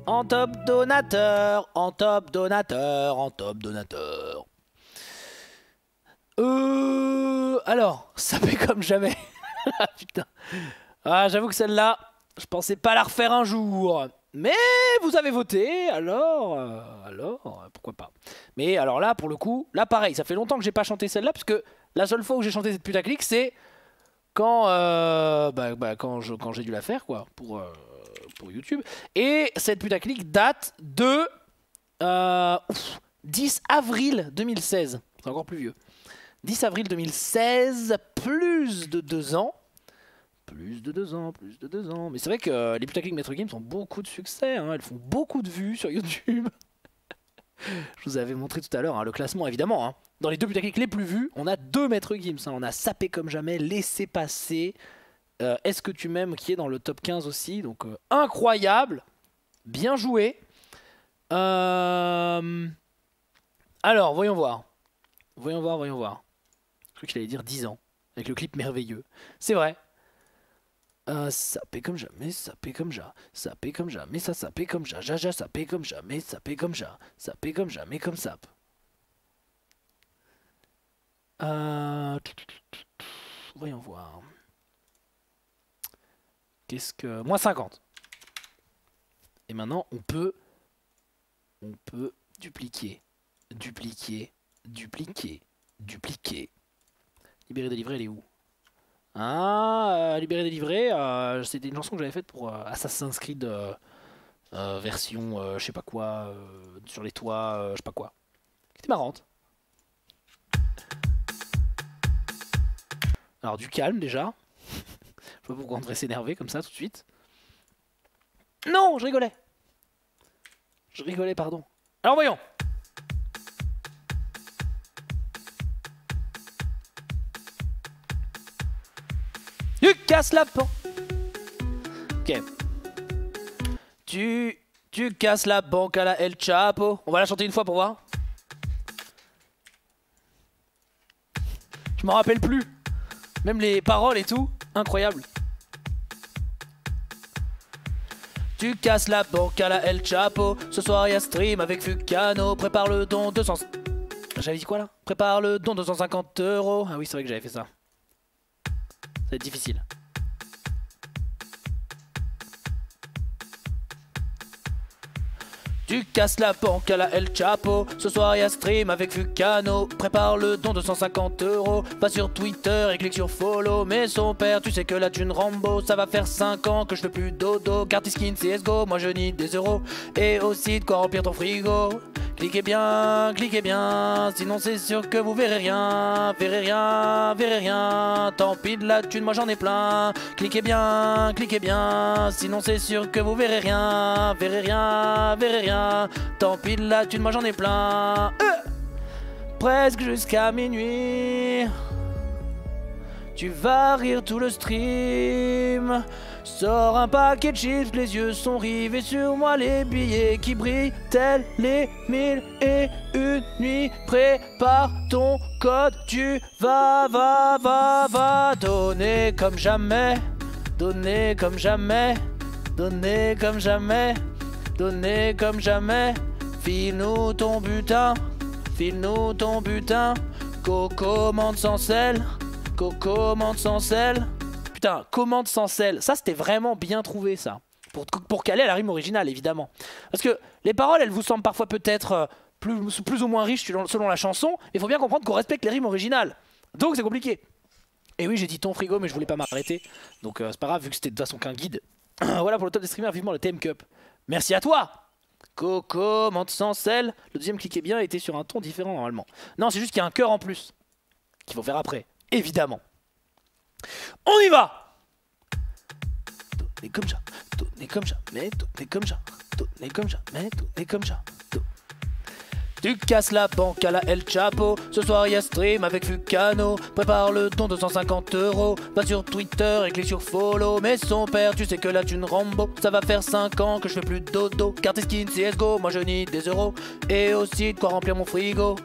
En top donateur, en top donateur, en top donateur. Euh, alors, ça fait comme jamais. Ah, j'avoue que celle-là, je pensais pas la refaire un jour. Mais vous avez voté, alors, euh, alors, pourquoi pas. Mais alors là, pour le coup, là pareil, ça fait longtemps que j'ai pas chanté celle-là, parce que la seule fois où j'ai chanté cette putaclic, c'est quand, euh, bah, bah, quand j'ai dû la faire, quoi, pour, euh, pour YouTube. Et cette putaclic date de euh, ouf, 10 avril 2016. C'est encore plus vieux. 10 avril 2016, plus de 2 ans. Plus de 2 ans, plus de 2 ans. Mais c'est vrai que euh, les putaclic Metro Games ont beaucoup de succès. hein. Elles font beaucoup de vues sur YouTube. Je vous avais montré tout à l'heure hein, le classement, évidemment. hein. Dans les deux putaclic les plus vus, on a deux Maître Gims. hein. On a Sapé comme jamais, Laissé passer. euh, Est-ce que tu m'aimes qui est dans le top 15 aussi? Donc euh, incroyable. Bien joué. Euh, Alors, voyons voir. Voyons voir, voyons voir. Je crois qu'il allait dire 10 ans. Avec le clip merveilleux. C'est vrai. Euh, sapé comme jamais, sapé comme ja, sapé comme jamais, ça sapé comme ja, ja, ja, sapé comme jamais, sapé comme ja, sapé comme jamais, comme sap. Euh... Voyons voir. Qu'est-ce que... Moins 50. Et maintenant, on peut... On peut dupliquer. Dupliquer. Dupliquer. Dupliquer. Libérer, délivrer, elle est où? Ah, libérer, délivrer, euh, c'était une chanson que j'avais faite pour euh, Assassin's Creed euh, euh, version je sais pas quoi, sur les toits, je sais pas quoi. Qui était marrante. Alors du calme déjà. je pas pourquoi on devrait s'énerver comme ça tout de suite. Non, je rigolais. Je rigolais, pardon. Alors voyons. La. Tu, tu casses la banque à la El Chapo. On va la chanter une fois pour voir. Je m'en rappelle plus. Même les paroles et tout. Incroyable. Tu casses la banque à la El Chapo. Ce soir, y a stream avec Fucano. Prépare le don 200. J'avais dit quoi là? Prépare le don 250 euros. Ah oui, c'est vrai que j'avais fait ça. Ça va être difficile. Tu casses la banque à la El Chapo. Ce soir, y a stream avec Fucano. Prépare le don de 150 euros. Va sur Twitter et clique sur follow. Mais son père, tu sais que la thune Rambo. Ça va faire 5 ans que je fais plus dodo. Carte skin CSGO, moi je nie des euros. Et aussi de quoi remplir ton frigo. Cliquez bien, cliquez bien, sinon c'est sûr que vous verrez rien, verrez rien, verrez rien. Tant pis de la thune, moi j'en ai plein. Cliquez bien, cliquez bien, sinon c'est sûr que vous verrez rien, verrez rien, verrez rien. Tant pis de la thune, moi j'en ai plein. Euh Presque jusqu'à minuit. Tu vas rire tout le stream. Sors un paquet de chips, les yeux sont rivés sur moi, les billets qui brillent, tels les mille et une nuits. Prépare ton code, tu vas, va, va, va, donner comme jamais, donner comme jamais, donner comme jamais, donner comme jamais. File-nous ton butin, file-nous ton butin, coco monte sans sel, coco monte sans sel. Putain, commande sans sel. Ça, c'était vraiment bien trouvé, ça. Pour, caler à la rime originale, évidemment. Parce que les paroles, elles vous semblent parfois peut-être euh, plus, ou moins riches selon, la chanson. Mais il faut bien comprendre qu'on respecte les rimes originales. Donc, c'est compliqué. Et oui, j'ai dit ton frigo, mais je voulais pas m'arrêter. Donc, euh, c'est pas grave, vu que c'était de toute façon qu'un guide. voilà pour le top des streamers, vivement le TM Cup. Merci à toi Coco, sans sel. Le deuxième cliquez bien était sur un ton différent normalement. Non, c'est juste qu'il y a un cœur en plus. Qu'il faut faire après. Évidemment. On y va Tournez comme ça, tournez comme ça, mais tournez comme ça, tournez comme ça, mais tournez comme ça. Tu casses la banque à la El Chapo. Ce soir, y a stream avec Fucano. Prépare le don de 150 euros. Va sur Twitter et clique sur follow. Mais son père, tu sais que là, tu ne Rambo. Ça va faire 5 ans que je fais plus de dodo. Carte skin CSGO, moi je nie des euros. Et aussi de quoi remplir mon frigo.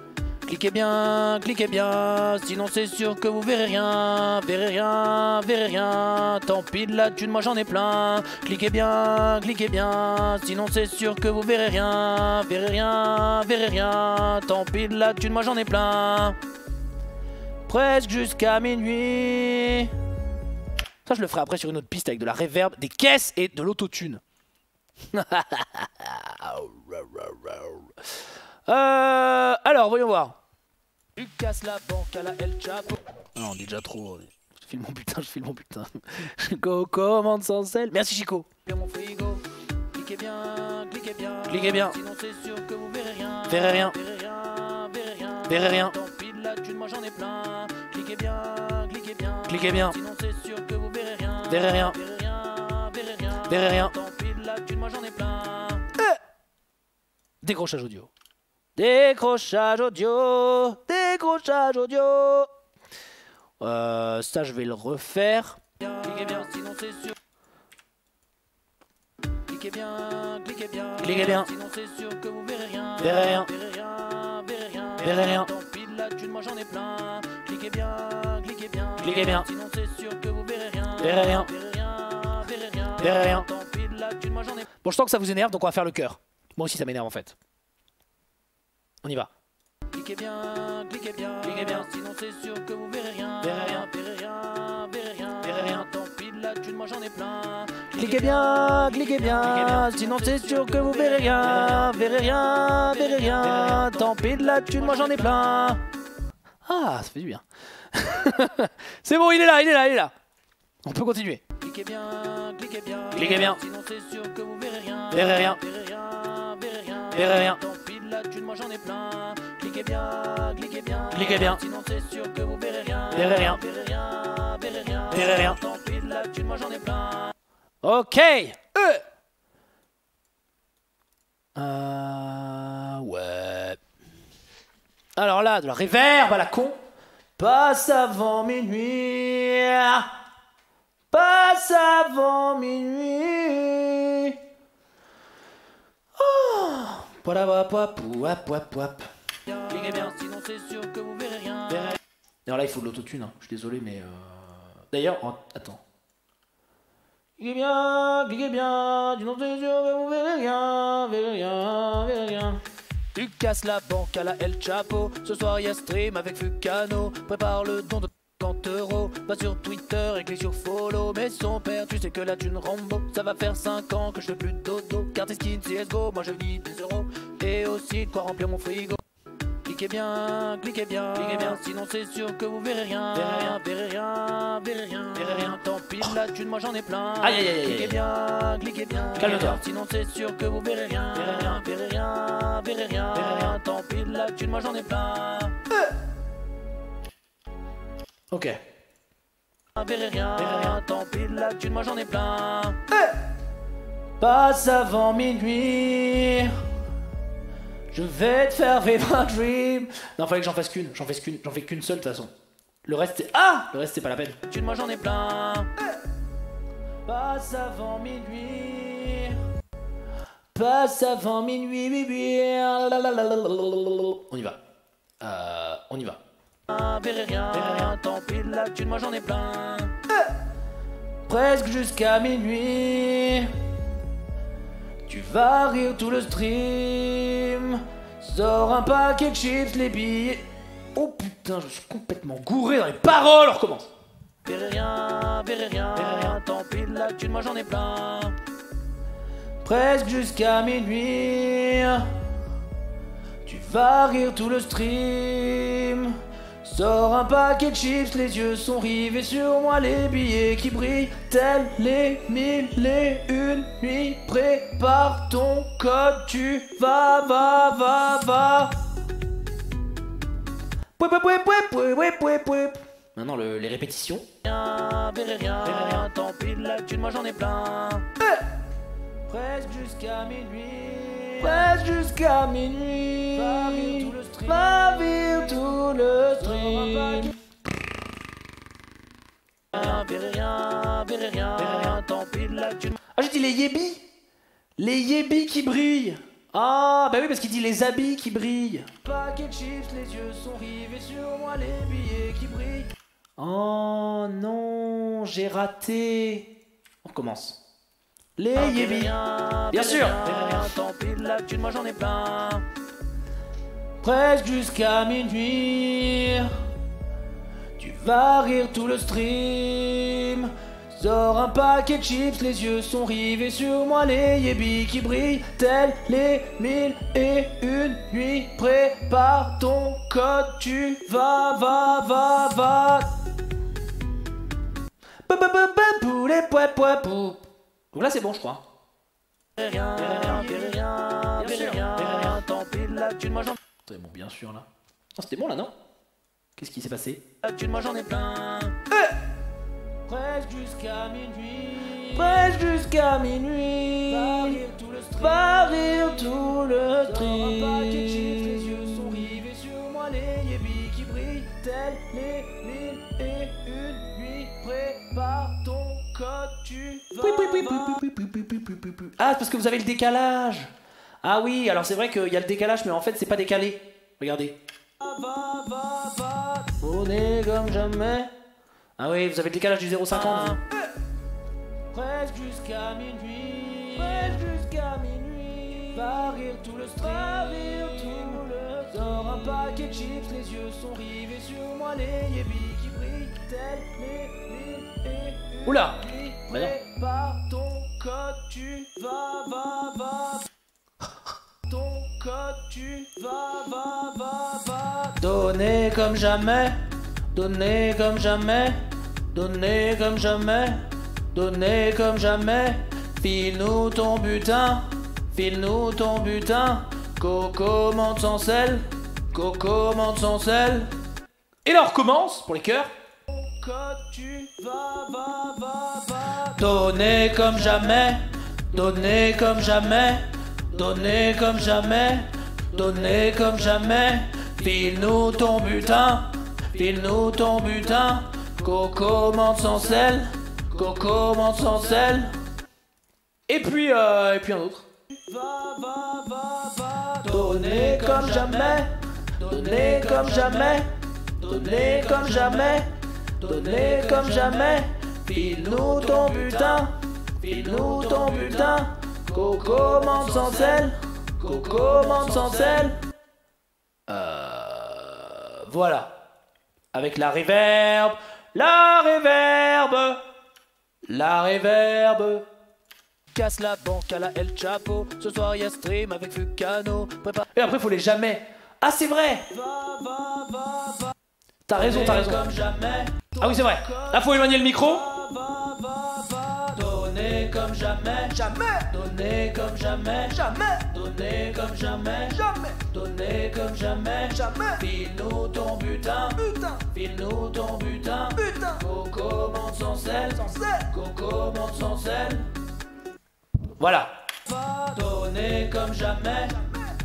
Cliquez bien, cliquez bien, sinon c'est sûr que vous verrez rien, verrez rien, verrez rien. Tant pis de la thune, moi j'en ai plein. Cliquez bien, cliquez bien, sinon c'est sûr que vous verrez rien, verrez rien, verrez rien. Tant pis de la thune, moi j'en ai plein. Presque jusqu'à minuit. Ça, je le ferai après sur une autre piste avec de la reverb, des caisses et de l'autotune. Euh, alors, voyons voir. Tu casses la banque à la El Chapo. Non, on est déjà trop. Je file mon putain, je file mon putain. Chico commande sans sel. Merci Chico. Mon frigo. Cliquez bien, cliquez bien. Cliquez bien. Sinon c'est sûr que vous verrez rien. Verrez rien. Verrez rien, verrez rien. Verrez rien. Tant pis de la thune, moi j'en ai plein. Cliquez bien, cliquez bien. Cliquez bien. Sinon c'est sûr que vous verrez rien. Verrez rien. Verrez rien, verrez rien. Verrez rien. Tant pis de la thune, moi j'en ai plein. Euh Décrochage audio. Décrochage audio, décrochage audio. Euh, ça, je vais le refaire. Cliquez bien, sinon c'est sûr. Cliquez bien, cliquez bien. Cliquez bien. Sinon c'est sûr que vous verrez rien. Verrez rien. Verrez rien, verrez rien. Verrez rien. Tant pis de la thune, moi j'en ai plein. Cliquez bien, cliquez bien. Cliquez bien. Sinon c'est sûr que vous verrez rien. Verrez rien. Verrez rien, verrez rien. Verrez rien. Tant pis de la thune, moi j'en ai Bon, je sens que ça vous énerve, donc on va faire le cœur. Moi aussi, ça m'énerve en fait. On y va. Cliquez bien, cliquez bien, cliquez bien, sinon c'est sûr que vous verrez rien. Verrez rien, verrez rien, verrez rien, verrez rien. Tant pis de la thune, moi j'en ai plein. Cliquez bien, cliquez bien, sinon c'est sûr que vous verrez rien. Verrez rien, verrez rien. Tant pis de la thune, moi j'en ai plein. Ah, ça fait du bien. c'est bon, il est là, il est là, il est là. On peut continuer. Cliquez bien, cliquez bien, cliquez bien. Sinon c'est sûr que vous verrez rien. Verrez rien, verrez rien, verrez rien, verrez rien la thune, moi j'en ai plein. Cliquez bien, cliquez bien. Cliquez bien. Sinon c'est sûr que vous verrez rien. Verrez rien. Verrez rien. Verrez rien. Verrez rien. Tant pis de la thune, moi j'en ai plein. Ok. Euh. euh. Ouais. Alors là, de la réverbe à la con. Passe avant minuit. Passe avant minuit. Oh. Sinon c'est sûr que vous verrez rien. D'ailleurs là il faut de l'autotune, hein. je suis désolé mais... Euh... D'ailleurs, attends. Cliquez bien, cliquez bien, sinon c'est sûr que vous verrez rien, verrez rien, verrez rien. Tu casses la banque à la El Chapo. Ce soir, y a stream avec Fucano. Prépare le don de 50 euros. Va sur Twitter et clique sur follow. Mais son père, tu sais que là, tu ne Rambo. Ça va faire 5 ans que je fais plus de dodo. Carte et skin CSGO, moi je vis des euros. Et aussi de quoi remplir mon frigo. Cliquez bien, cliquez bien, cliquez bien, sinon c'est sûr que vous verrez rien, verrez rien, verrez rien, verrez rien, verrez rien, tant pis la thune, moi j'en ai plein. Aïe aïe aïe Cliquez bien, cliquez bien, Calme-toi. sinon c'est sûr que vous verrez rien, verrez rien, verrez rien, verrez rien, verrez rien, tant pis la thune, moi j'en ai plein. Ok. Verrez rien, rien, tant pis la thune, moi j'en ai plein. Passe avant minuit. Je vais te faire vivre un dream. Non, fallait que j'en fasse qu'une. J'en fais qu'une. J'en fais qu'une seule de toute façon. Le reste, c'est. Ah Le reste, c'est pas la peine. Thune, moi j'en ai plein. Passe avant minuit. Passe avant minuit, oui. On y va. Euh, on y va. Verrez rien, verrez rien, tant pis la thune, moi j'en ai plein. Presque jusqu'à minuit. Tu vas rire tout le stream. Sors un paquet de chips, les billets. Oh putain, je suis complètement gouré dans les paroles. On recommence. Verrez rien, verrez rien, verrez rien, tant pis la thune, moi j'en ai plein. Presque jusqu'à minuit. Tu vas rire tout le stream. Sors un paquet de chips, les yeux sont rivés sur moi, les billets qui brillent, tels les mille et une nuits. Prépare ton code, tu vas, va, va, va. Pouip, pouip, pouip, pouip, pouip, pouip, pouip. Maintenant, le- les répétitions. Rien, verrez rien, verrez rien, tant pis la thune, moi j'en ai plein. Presque jusqu'à minuit. Jusqu'à minuit. Va vivre tout le stream. Va vivre tout le stream. Rien, verrez rien, rien, tant pis. Ah, j'ai dit les yébis Les yébis qui brillent Ah, bah oui, parce qu'il dit les habits qui brillent. Paquet de chips, les yeux sont rivés sur moi, les billets qui brillent. Oh non, j'ai raté. On recommence. Les yébis. Rien, Bien verrez sûr. rien, verrez rien, tant pis la thune, moi j'en ai plein. Presque jusqu'à minuit. Tu vas rire tout le stream. Sors un paquet de chips, les yeux sont rivés sur moi, les yébis qui brillent, tels les mille et une nuits. Prépare ton code, tu vas, va, va, va. Pou, pou, pou, Donc là c'est bon je crois. Rien, rien, rien, tant pis la thune, moi j'en C'est bon bien sûr là. Non c'était bon là non? Qu'est-ce qui s'est passé? La thune, moi j'en ai plein. Presque jusqu'à minuit. Presque jusqu'à minuit. Va rire tout le stream. Va rire tout le stream. un paquet de chips, les yeux sont rivés sur moi, les yébis qui brillent, tels les mille et une nuits. Prépare code, tu. Ah, c'est parce que vous avez le décalage. Ah oui, alors c'est vrai qu'il y a le décalage, mais en fait c'est pas décalé. Regardez. On est comme jamais. Ah oui, vous avez le décalage du 0,50. vous. Presque jusqu'à minuit. Presque jusqu'à minuit. Va rire tout le stream. Va rire tout le Sors un paquet de chips, les yeux sont rivés sur moi, les yébis qui brillent, tels les Oula. Bah non. Donner comme jamais, donner comme jamais, donner comme jamais, donner comme jamais. File-nous ton butin, file-nous ton butin. Coco monte son sel, Coco monte son sel. Et là on recommence pour les cœurs. Donner comme jamais, donner comme jamais, donner comme jamais, donner comme jamais. File-nous ton butin, file-nous ton butin. Coco monte sans sel, Coco monte sans sel. Et puis, euh, et puis un autre. Va, va, va, va, donner comme jamais, donner comme jamais, donner comme jamais, donner comme jamais. File-nous ton butin, file-nous ton butin. Coco monte sans sel, Coco monte sans sel. Euh, voilà. Avec la reverb, la reverb, la reverb. Casse la banque à la El Chapo. Ce soir, y'a stream avec Fucano. Prépare. Et après, faut les jamais. Ah, c'est vrai! T'as raison, t'as raison. Ah oui, c'est vrai. Là, faut éloigner le micro. Donner comme jamais, jamais. Donner comme jamais, jamais. Donner comme jamais, jamais. Donner comme jamais, jamais. File-nous ton butin, butin. File-nous ton butin, butin. Coco monte sans sel, sans sel. Coco monte sans sel. Voilà. Donner comme jamais,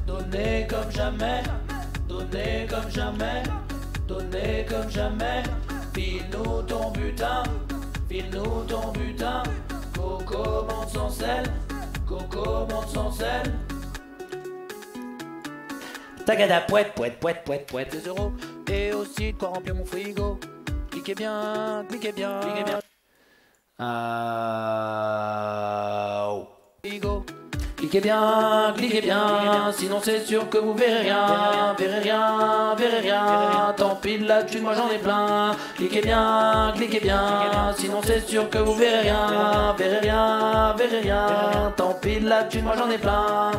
donner comme jamais, donner comme jamais, donner comme jamais. File-nous ton butin, file-nous ton butin. Coco monte sans sel, Coco monte sans sel. Tagada poète, poète, poète, poète, poète. Des euros et aussi de quoi remplir mon frigo. Cliquez bien, cliquez bien, cliquez bien. Ah, oh. Frigo. Cliquez bien, cliquez bien, sinon c'est sûr que vous verrez rien, verrez rien, verrez rien, tant pis là dessus moi j'en ai plein. Cliquez bien, cliquez bien, sinon c'est sûr que vous verrez rien, verrez rien, verrez rien, tant pis là dessus moi j'en ai plein.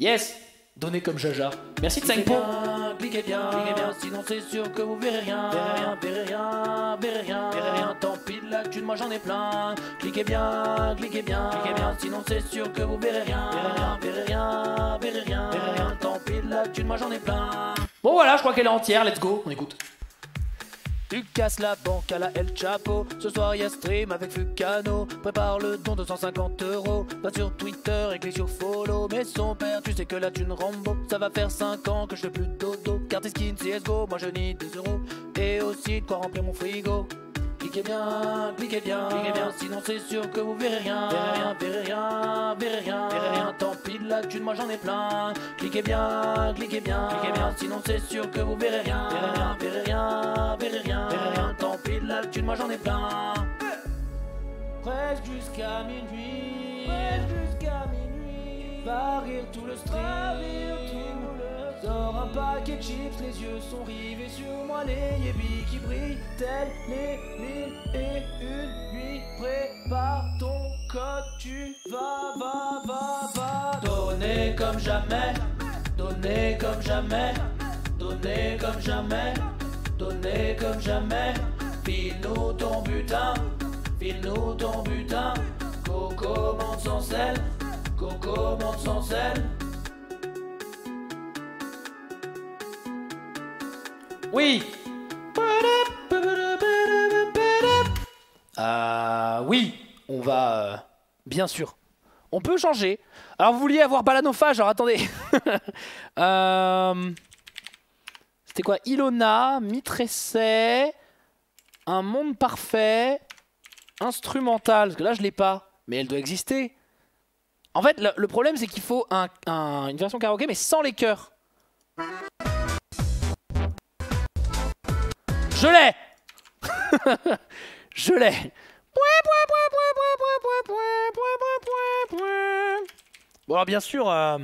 Yes, donné comme Jaja. Merci de 5 points. Cliquez bien, cliquez bien, sinon c'est sûr que vous verrez rien, verrez rien, verrez rien, verrez rien, verrez rien, tant pis là dessus moi j'en ai plein. Cliquez bien, cliquez bien, cliquez bien, sinon c'est sûr que vous verrez rien, verrez rien, verrez rien, verrez rien, verrez rien, tant pis là dessus moi j'en ai plein. Bon voilà, je crois qu'elle est entière, let's go, on écoute. Tu casses la banque à la El Chapo. Ce soir, y'a stream avec Fucano. Prépare le don de 150 euros. Va sur Twitter et clique sur follow. Mais son père, tu sais que là, tu ne Rambo. Ça va faire 5 ans que je fais plus dodo. Carte et skin, CSGO, moi je nie des euros. Et aussi de quoi remplir mon frigo. Cliquez bien, cliquez bien, cliquez bien, sinon c'est sûr que vous verrez rien, verrez rien, verrez rien, verrez rien, verrez rien, tant pis de la thune, moi j'en ai plein. Cliquez bien, cliquez bien, cliquez bien, sinon c'est sûr que vous verrez rien, verrez rien, verrez rien, verrez rien, verrez rien, tant pis de la thune, moi j'en ai plein. Presque jusqu'à minuit, presque jusqu'à minuit, va rire tout le stream. Sors un paquet de chips, les yeux sont rivés sur moi, les yébis qui brillent, tels les mille et une nuits. Prépare ton code, tu vas, va, va, va. Donner comme jamais, donner comme jamais, donner comme jamais, donner comme jamais. File-nous ton butin, file-nous ton butin. Coco monte sans sel, Coco monte sans sel. Oui. Euh, oui, on va. euh, bien sûr. On peut changer. Alors, vous vouliez avoir balanophage, alors attendez. Euh, C'était quoi? Ilona, Mitresset, Un monde parfait, Instrumental. Parce que là, je l'ai pas. Mais elle doit exister. En fait, le, problème, c'est qu'il faut un- un- une version karaoké, mais sans les chœurs. Je l'ai Je l'ai Bon alors bien sûr... euh,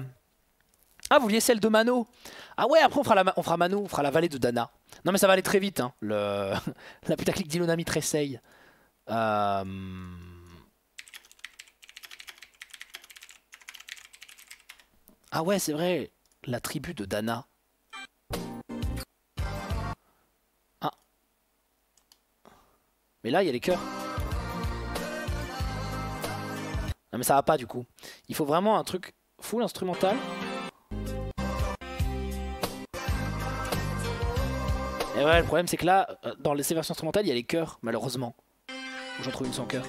Ah vous vouliez celle de Mano Ah ouais après on fera, on fera Mano, on fera la vallée de Dana. Non mais ça va aller très vite hein. Le... la putaclic d'Ilona Mitresseil. Euh... Ah ouais c'est vrai, la tribu de Dana. Mais là, il y a les cœurs. Non mais ça va pas du coup. Il faut vraiment un truc full instrumental. Et ouais, le problème c'est que là, euh, dans ces versions instrumentales, il y a les chœurs, malheureusement. J'en trouve une sans cœur.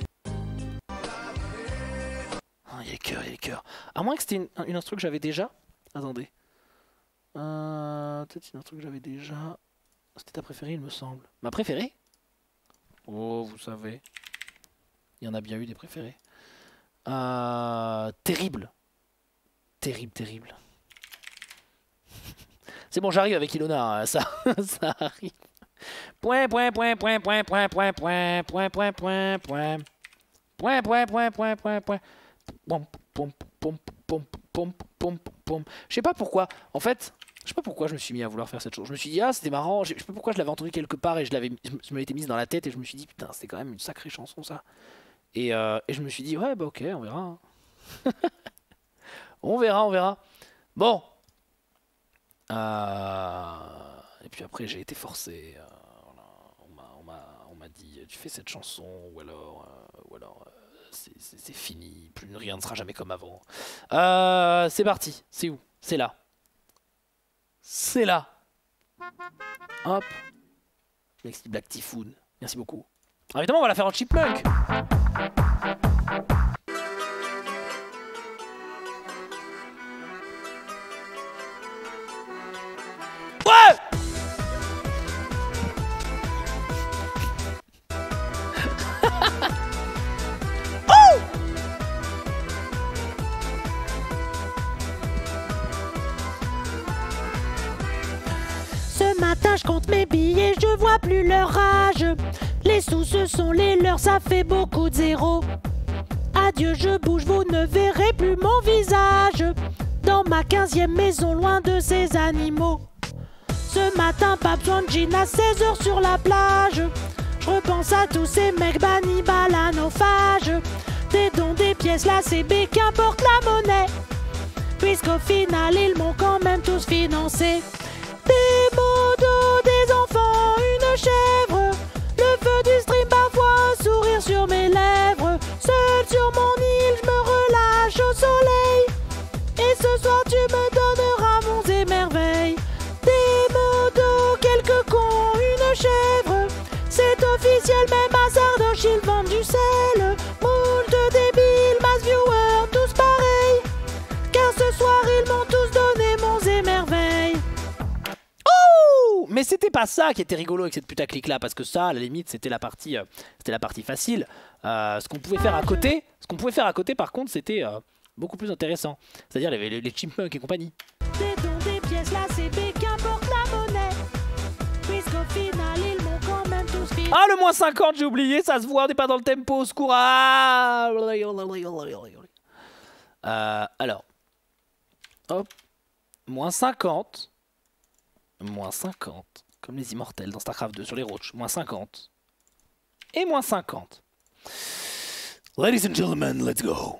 Ah, il y a les chœurs, il y a les chœurs. À moins que c'était une, une instru que j'avais déjà. Attendez. Euh, Peut-être c'est un truc que j'avais déjà. C'était ta préférée, il me semble. Ma préférée? Oh, vous savez. Il y en a bien eu des préférés. Euh, terrible. Terrible, terrible. C'est bon, j'arrive avec Ilona, hein, ça, ça arrive. Point, point, point, point, point, point, point, point, point, point, point, point. Point, point, point, point, point, point. Pom, pom, pom, pom, pom, pom, pom. Je sais pas pourquoi. En fait, je sais pas pourquoi je me suis mis à vouloir faire cette chose. Je me suis dit, ah, c'était marrant. Je sais pas pourquoi je l'avais entendu quelque part et je l'avais, je me l'étais mise dans la tête et je me suis dit, putain, c'était quand même une sacrée chanson, ça. Et, euh, et je me suis dit, ouais, bah ok, on verra. hein. on verra, on verra. Bon. Euh, Et puis après, j'ai été forcé. euh, voilà. On m'a- dit, tu fais cette chanson, ou alors, euh, ou alors c'est- fini, plus rien ne sera jamais comme avant. C'est parti. C'est où? C'est là. C'est là. Hop. Black Typhoon. Merci beaucoup. Ah, évidemment, on va la faire en chipmunk. Ce sont les leurs, ça fait beaucoup de zéros. Adieu, je bouge, vous ne verrez plus mon visage. Dans ma quinzième maison, loin de ces animaux. Ce matin, pas besoin de jean à 16h sur la plage. Je repense à tous ces mecs bannis, balanophages. Des dons, des pièces, la CB, qu'importe la monnaie. Puisqu'au final, ils m'ont quand même tous financé. Des modos, des enfants, une chèvre. Sourire sur mes lèvres. Seul sur mon pas ça qui était rigolo avec cette putaclic là, parce que ça, à la limite, c'était la partie, euh, c'était la partie facile. Euh, ce qu'on pouvait faire à côté, ce qu'on pouvait faire à côté, par contre, c'était euh, beaucoup plus intéressant. C'est-à-dire les, les, les chipmunks et compagnie. Des dons, des pièces, la CB, qu'importe la monnaie. Puisqu'au final, ils m'ont quand même tous filé. Ah, le moins 50, j'ai oublié, ça se voit, on n'est pas dans le tempo, au secours. Ah Euh, alors, hop, moins 50, moins 50, comme les immortels dans StarCraft 2 sur les roches, moins 50, et moins 50. Ladies and gentlemen, let's go.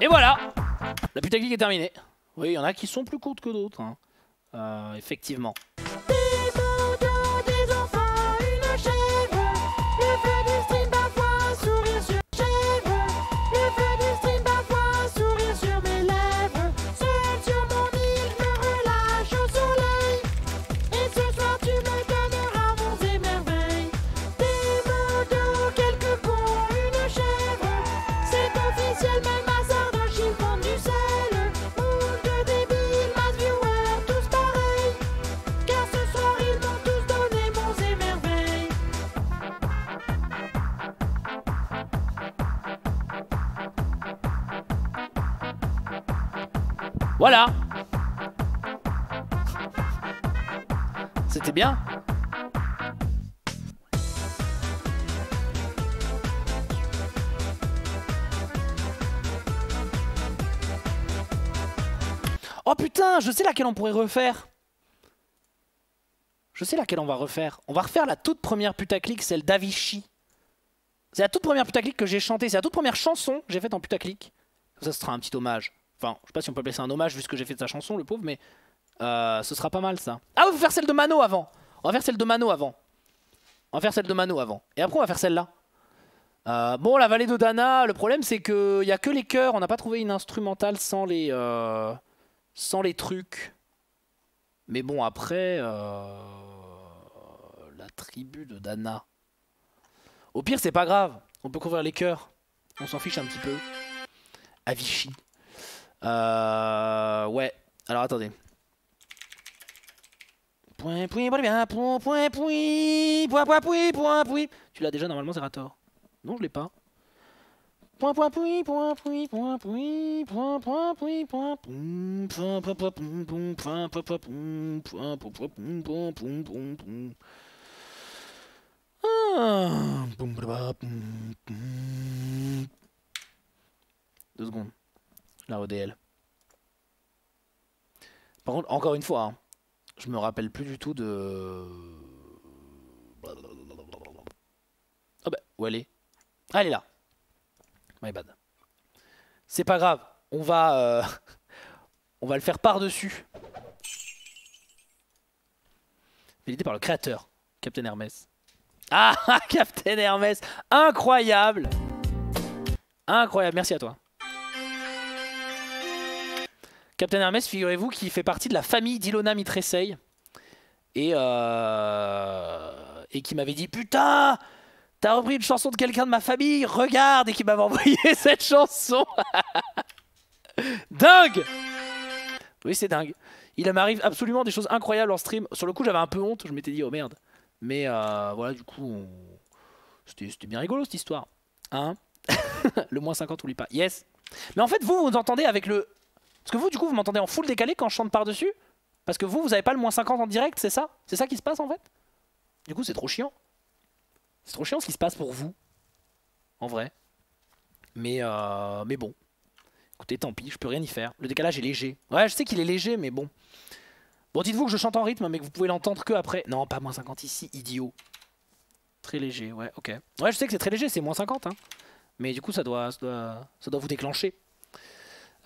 Et voilà La putaclic est terminée. Oui, il y en a qui sont plus courtes que d'autres. hein. Euh, effectivement. Voilà C'était bien Oh putain, je sais laquelle on pourrait refaire. Je sais laquelle on va refaire. On va refaire la toute première putaclic, celle d'Avicii. C'est la toute première putaclic que j'ai chantée. C'est la toute première chanson que j'ai faite en putaclic. Ça, sera un petit hommage. Enfin, je sais pas si on peut appeler ça un hommage vu ce que j'ai fait de sa chanson, le pauvre, mais euh, ce sera pas mal ça. Ah, on va faire celle de Mano avant. On va faire celle de Mano avant. On va faire celle de Mano avant. Et après, on va faire celle-là. Euh, bon, la vallée de Dana, le problème c'est qu'il y a que les chœurs. On n'a pas trouvé une instrumentale sans les, euh, sans les trucs. Mais bon, après, la tribu de Dana. Au pire, c'est pas grave. On peut couvrir les chœurs. On s'en fiche un petit peu. Avicii. Euh, ouais. Alors attendez. Point, point, point, point, point, point, point, point, point. Tu l'as déjà normalement, Zerator Non, je l'ai pas. Point, point, point, point, point, point, point, point, point, point, point, point, point, point, point, point, point, point, point. Ah. Deux secondes. La ODL. Par contre, encore une fois, hein, je me rappelle plus du tout de. Oh bah, où elle est? Ah, elle est là. My bad. C'est pas grave. On va, euh, on va le faire par-dessus. Validé par le créateur, Captain Hermès. Ah, Captain Hermès Incroyable Incroyable, merci à toi. Captain Hermès, figurez-vous, qui fait partie de la famille d'Ilona Mitresey. Et, euh, et qui m'avait dit Putain T'as repris une chanson de quelqu'un de ma famille Regarde Et qui m'avait envoyé cette chanson Dingue Oui, c'est dingue. Il m'arrive absolument des choses incroyables en stream. Sur le coup, j'avais un peu honte. Je m'étais dit Oh merde. Mais euh, voilà, du coup, c'était bien rigolo cette histoire. Hein? Le moins 50, oublie pas. Yes Mais en fait, vous, vous entendez avec le. Parce que vous, du coup, vous m'entendez en full décalé quand je chante par-dessus Parce que vous, vous avez pas le moins 50 en direct, c'est ça? C'est ça qui se passe en fait? Du coup, c'est trop chiant. C'est trop chiant ce qui se passe pour vous. En vrai. Mais, euh, mais bon. Écoutez, tant pis, je peux rien y faire. Le décalage est léger. Ouais, je sais qu'il est léger, mais bon. Bon, dites-vous que je chante en rythme, mais que vous pouvez l'entendre que après. Non, pas moins 50 ici, idiot. Très léger, ouais, ok. Ouais, je sais que c'est très léger, c'est moins 50. Hein. Mais du coup, ça doit, ça doit, ça doit vous déclencher.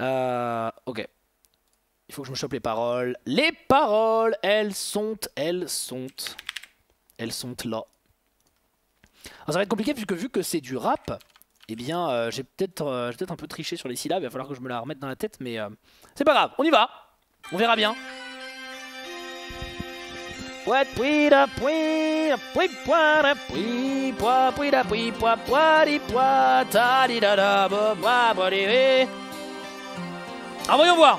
Euh, ok. Il faut que je me chope les paroles. Les paroles, elles sont, elles sont, elles sont là. Alors, ça va être compliqué puisque vu que c'est du rap, eh bien, euh, j'ai peut-être euh, peut-être un peu triché sur les syllabes. Il va falloir que je me la remette dans la tête, mais euh, c'est pas grave. On y va. On verra bien. Ah, voyons voir.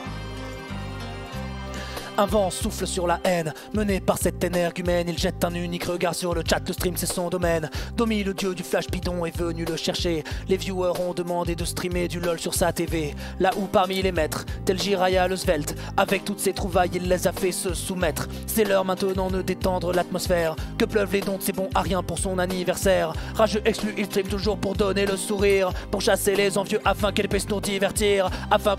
Un vent souffle sur la haine, mené par cette énergumène. Il jette un unique regard sur le chat, le stream c'est son domaine. Domi, le dieu du flash bidon, est venu le chercher. Les viewers ont demandé de streamer du lol sur sa TV. Là où parmi les maîtres, tel Jiraya le svelte, avec toutes ses trouvailles, il les a fait se soumettre. C'est l'heure maintenant de détendre l'atmosphère. Que pleuvent les dons, c'est bon à rien pour son anniversaire? Rageux exclu, il stream toujours pour donner le sourire, pour chasser les envieux afin qu'elles puissent nous divertir. Afin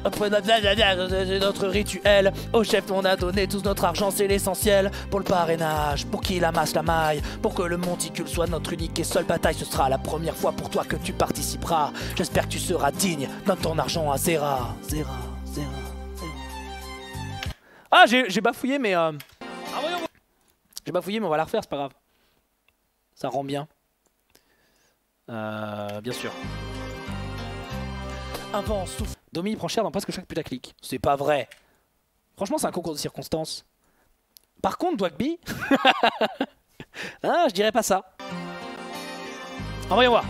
notre rituel, au chef on a tous notre argent, c'est l'essentiel pour le parrainage, pour qu'il amasse la maille, pour que le monticule soit notre unique et seule bataille. Ce sera la première fois pour toi que tu participeras. J'espère que tu seras digne d'un ton argent à Zera. Zera, Zera, Zera. Ah, j'ai bafouillé, mais. euh, J'ai bafouillé, mais on va la refaire, c'est pas grave. Ça rend bien. Euh, bien sûr. Un vent souffle. Domi prend cher dans presque chaque putaclic. C'est pas vrai. Franchement, c'est un concours de circonstances. Par contre, Dwagby. ah, je dirais pas ça. Ah, voyons voir.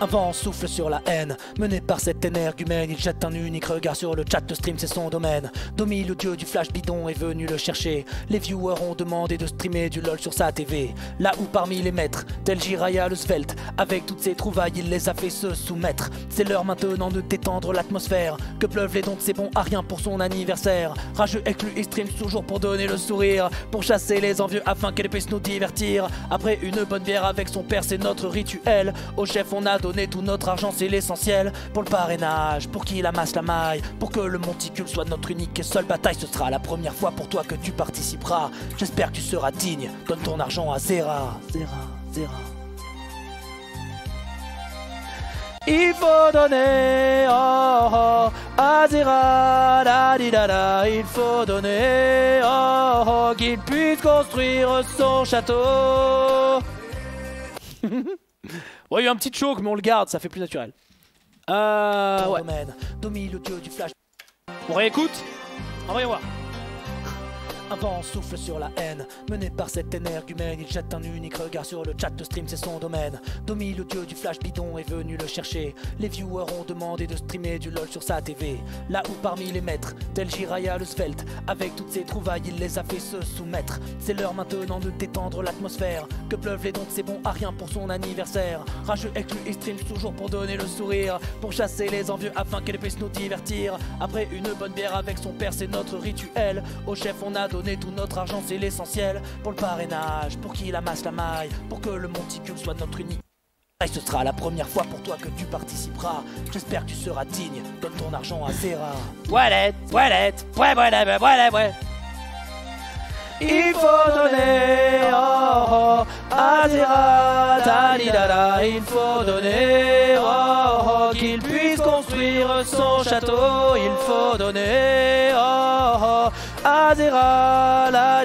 Un vent souffle sur la haine, mené par cette énergumène, il jette un unique regard sur le chat, le stream c'est son domaine. Domi, le dieu du flash bidon, est venu le chercher. Les viewers ont demandé de streamer du LOL sur sa TV. Là où parmi les maîtres, tel Jiraya le Svelte, avec toutes ses trouvailles, il les a fait se soumettre. C'est l'heure maintenant de détendre l'atmosphère, que pleuvent les dons, c'est bon à rien pour son anniversaire. Rageux exclu et stream toujours pour donner le sourire, pour chasser les envieux afin qu'elle puisse nous divertir. Après une bonne bière avec son père, c'est notre rituel. Au chef, on a donner tout notre argent, c'est l'essentiel pour le parrainage, pour qu'il amasse la maille, pour que le monticule soit notre unique et seule bataille. Ce sera la première fois pour toi que tu participeras. J'espère que tu seras digne. Donne ton argent à Zera, Zera, Zera. Il faut donner oh, oh, à Zera, il faut donner oh, oh, qu'il puisse construire son château. Ouais, il y a eu un petit choke, mais on le garde, ça fait plus naturel. Euh. Ouais. Du flash. On réécoute? Envoyons voir. Un vent souffle sur la haine, mené par cette énergumène, il jette un unique regard sur le chat, le stream c'est son domaine. Domi, le dieu du flash bidon, est venu le chercher. Les viewers ont demandé de streamer du LOL sur sa TV. Là où parmi les maîtres, tel Jiraya le Svelte, avec toutes ses trouvailles, il les a fait se soumettre. C'est l'heure maintenant de détendre l'atmosphère, que pleuvent les dons, c'est bon à rien pour son anniversaire. Rageux exclu et stream toujours pour donner le sourire, pour chasser les envieux afin qu'elle puisse nous divertir. Après une bonne bière avec son père, c'est notre rituel. Au chef, on a donné tout notre argent, c'est l'essentiel pour le parrainage, pour qu'il amasse la maille, pour que le monticule soit notre unique. Et ce sera la première fois pour toi que tu participeras. J'espère que tu seras digne. Donne ton argent à Zera. Toilette, toilette, ouais, ouais, ouais, ouais. Il faut donner oh, oh, à Zera, talidada. Il faut donner oh, oh, qu'il puisse construire son château. Il faut donner oh, oh, à Zera, la.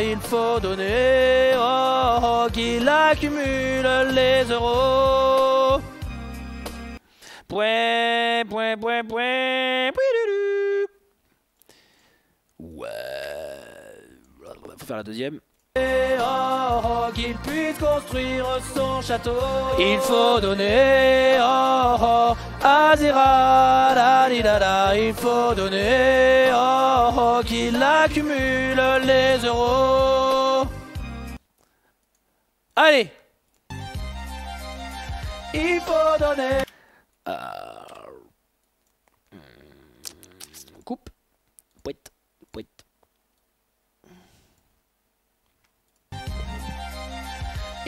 Il faut donner oh, qu'il accumule les euros. Point, point, point, point. Ouais. Faut faire la deuxième. Oh, oh, qu'il puisse construire son château. Il faut donner oh, à Zera, la, da, da. Il faut donner qu'il accumule les euros. Allez Il faut donner. On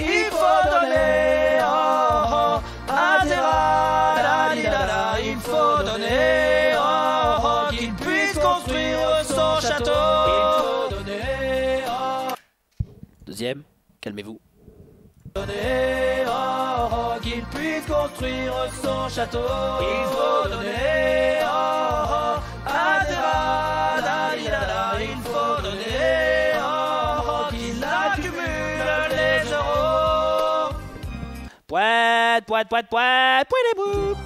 Il faut donner oh, oh, la. Il faut donner oh, oh, qu'il puisse construire son château. Il faut donner oh, Deuxième. Calmez-vous. donner oh, oh, qu'il puisse construire son château. Il faut donner oh, oh, Zera, la, Pouette, pouette, pouette, pouette. Pouette les.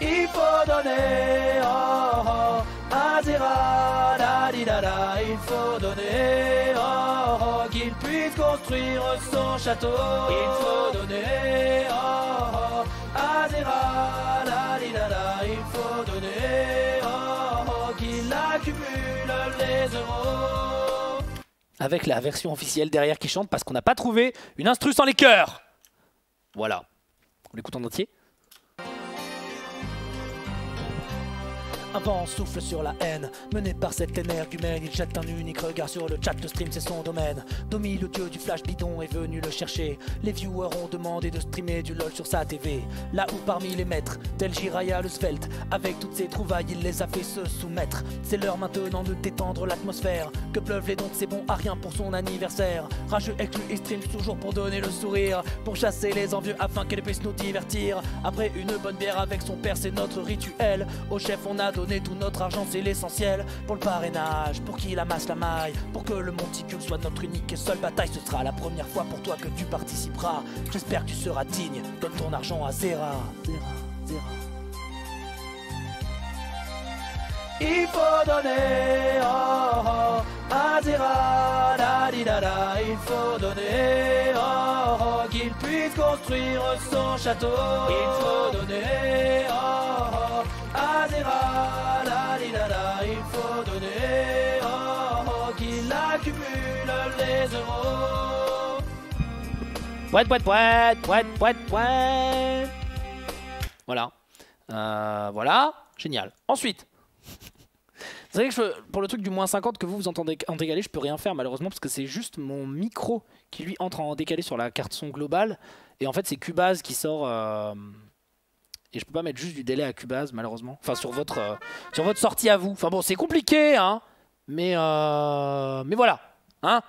Il faut donner oh, oh, di, da, da. Il faut donner oh, oh, qu'il puisse construire son château. Il faut donner oh, oh, à Zera, la, di, da, da. Il faut donner oh, oh, qu'il accumule les euros. Avec la version officielle derrière qui chante parce qu'on n'a pas trouvé une instru sans les chœurs. Voilà. On l'écoute en entier? Un vent souffle sur la haine, mené par cette énergumène, il jette un unique regard sur le chat, le stream c'est son domaine. Domi, le dieu du flash bidon, est venu le chercher. Les viewers ont demandé de streamer du LOL sur sa TV. Là où parmi les maîtres, tel Jiraya le Svelte, avec toutes ses trouvailles, il les a fait se soumettre. C'est l'heure maintenant de détendre l'atmosphère, que pleuvent les dons, c'est bon à rien pour son anniversaire. Rageux exclu et stream toujours pour donner le sourire, pour chasser les envieux afin qu'elle puisse nous divertir. Après une bonne bière avec son père, c'est notre rituel. Au chef, on a tout notre argent, c'est l'essentiel pour le parrainage, pour qu'il amasse la maille, pour que le monticule soit notre unique et seule bataille. Ce sera la première fois pour toi que tu participeras. J'espère que tu seras digne. Donne ton argent à Zera. Zera, Zera. Il faut donner oh, oh, Azera, la di da da, il faut donner, oh, oh, qu'il puisse construire son château. Il faut donner, oh, oh, Azera, la di da da, il faut donner, oh, oh, qu'il accumule les euros. Pouet, pouet, pouet, pouet, pouet, pouet. Voilà. Euh, voilà. Génial. Ensuite. C'est vrai que je- pour le truc du moins 50 que vous vous entendez en décalé, je peux rien faire malheureusement parce que c'est juste mon micro qui lui entre en décalé sur la carte son globale. Et en fait, c'est Cubase qui sort. euh, Et je peux pas mettre juste du délai à Cubase malheureusement. Enfin, sur votre, euh, sur votre sortie à vous. Enfin bon, c'est compliqué, hein. Mais, euh, mais voilà. Hein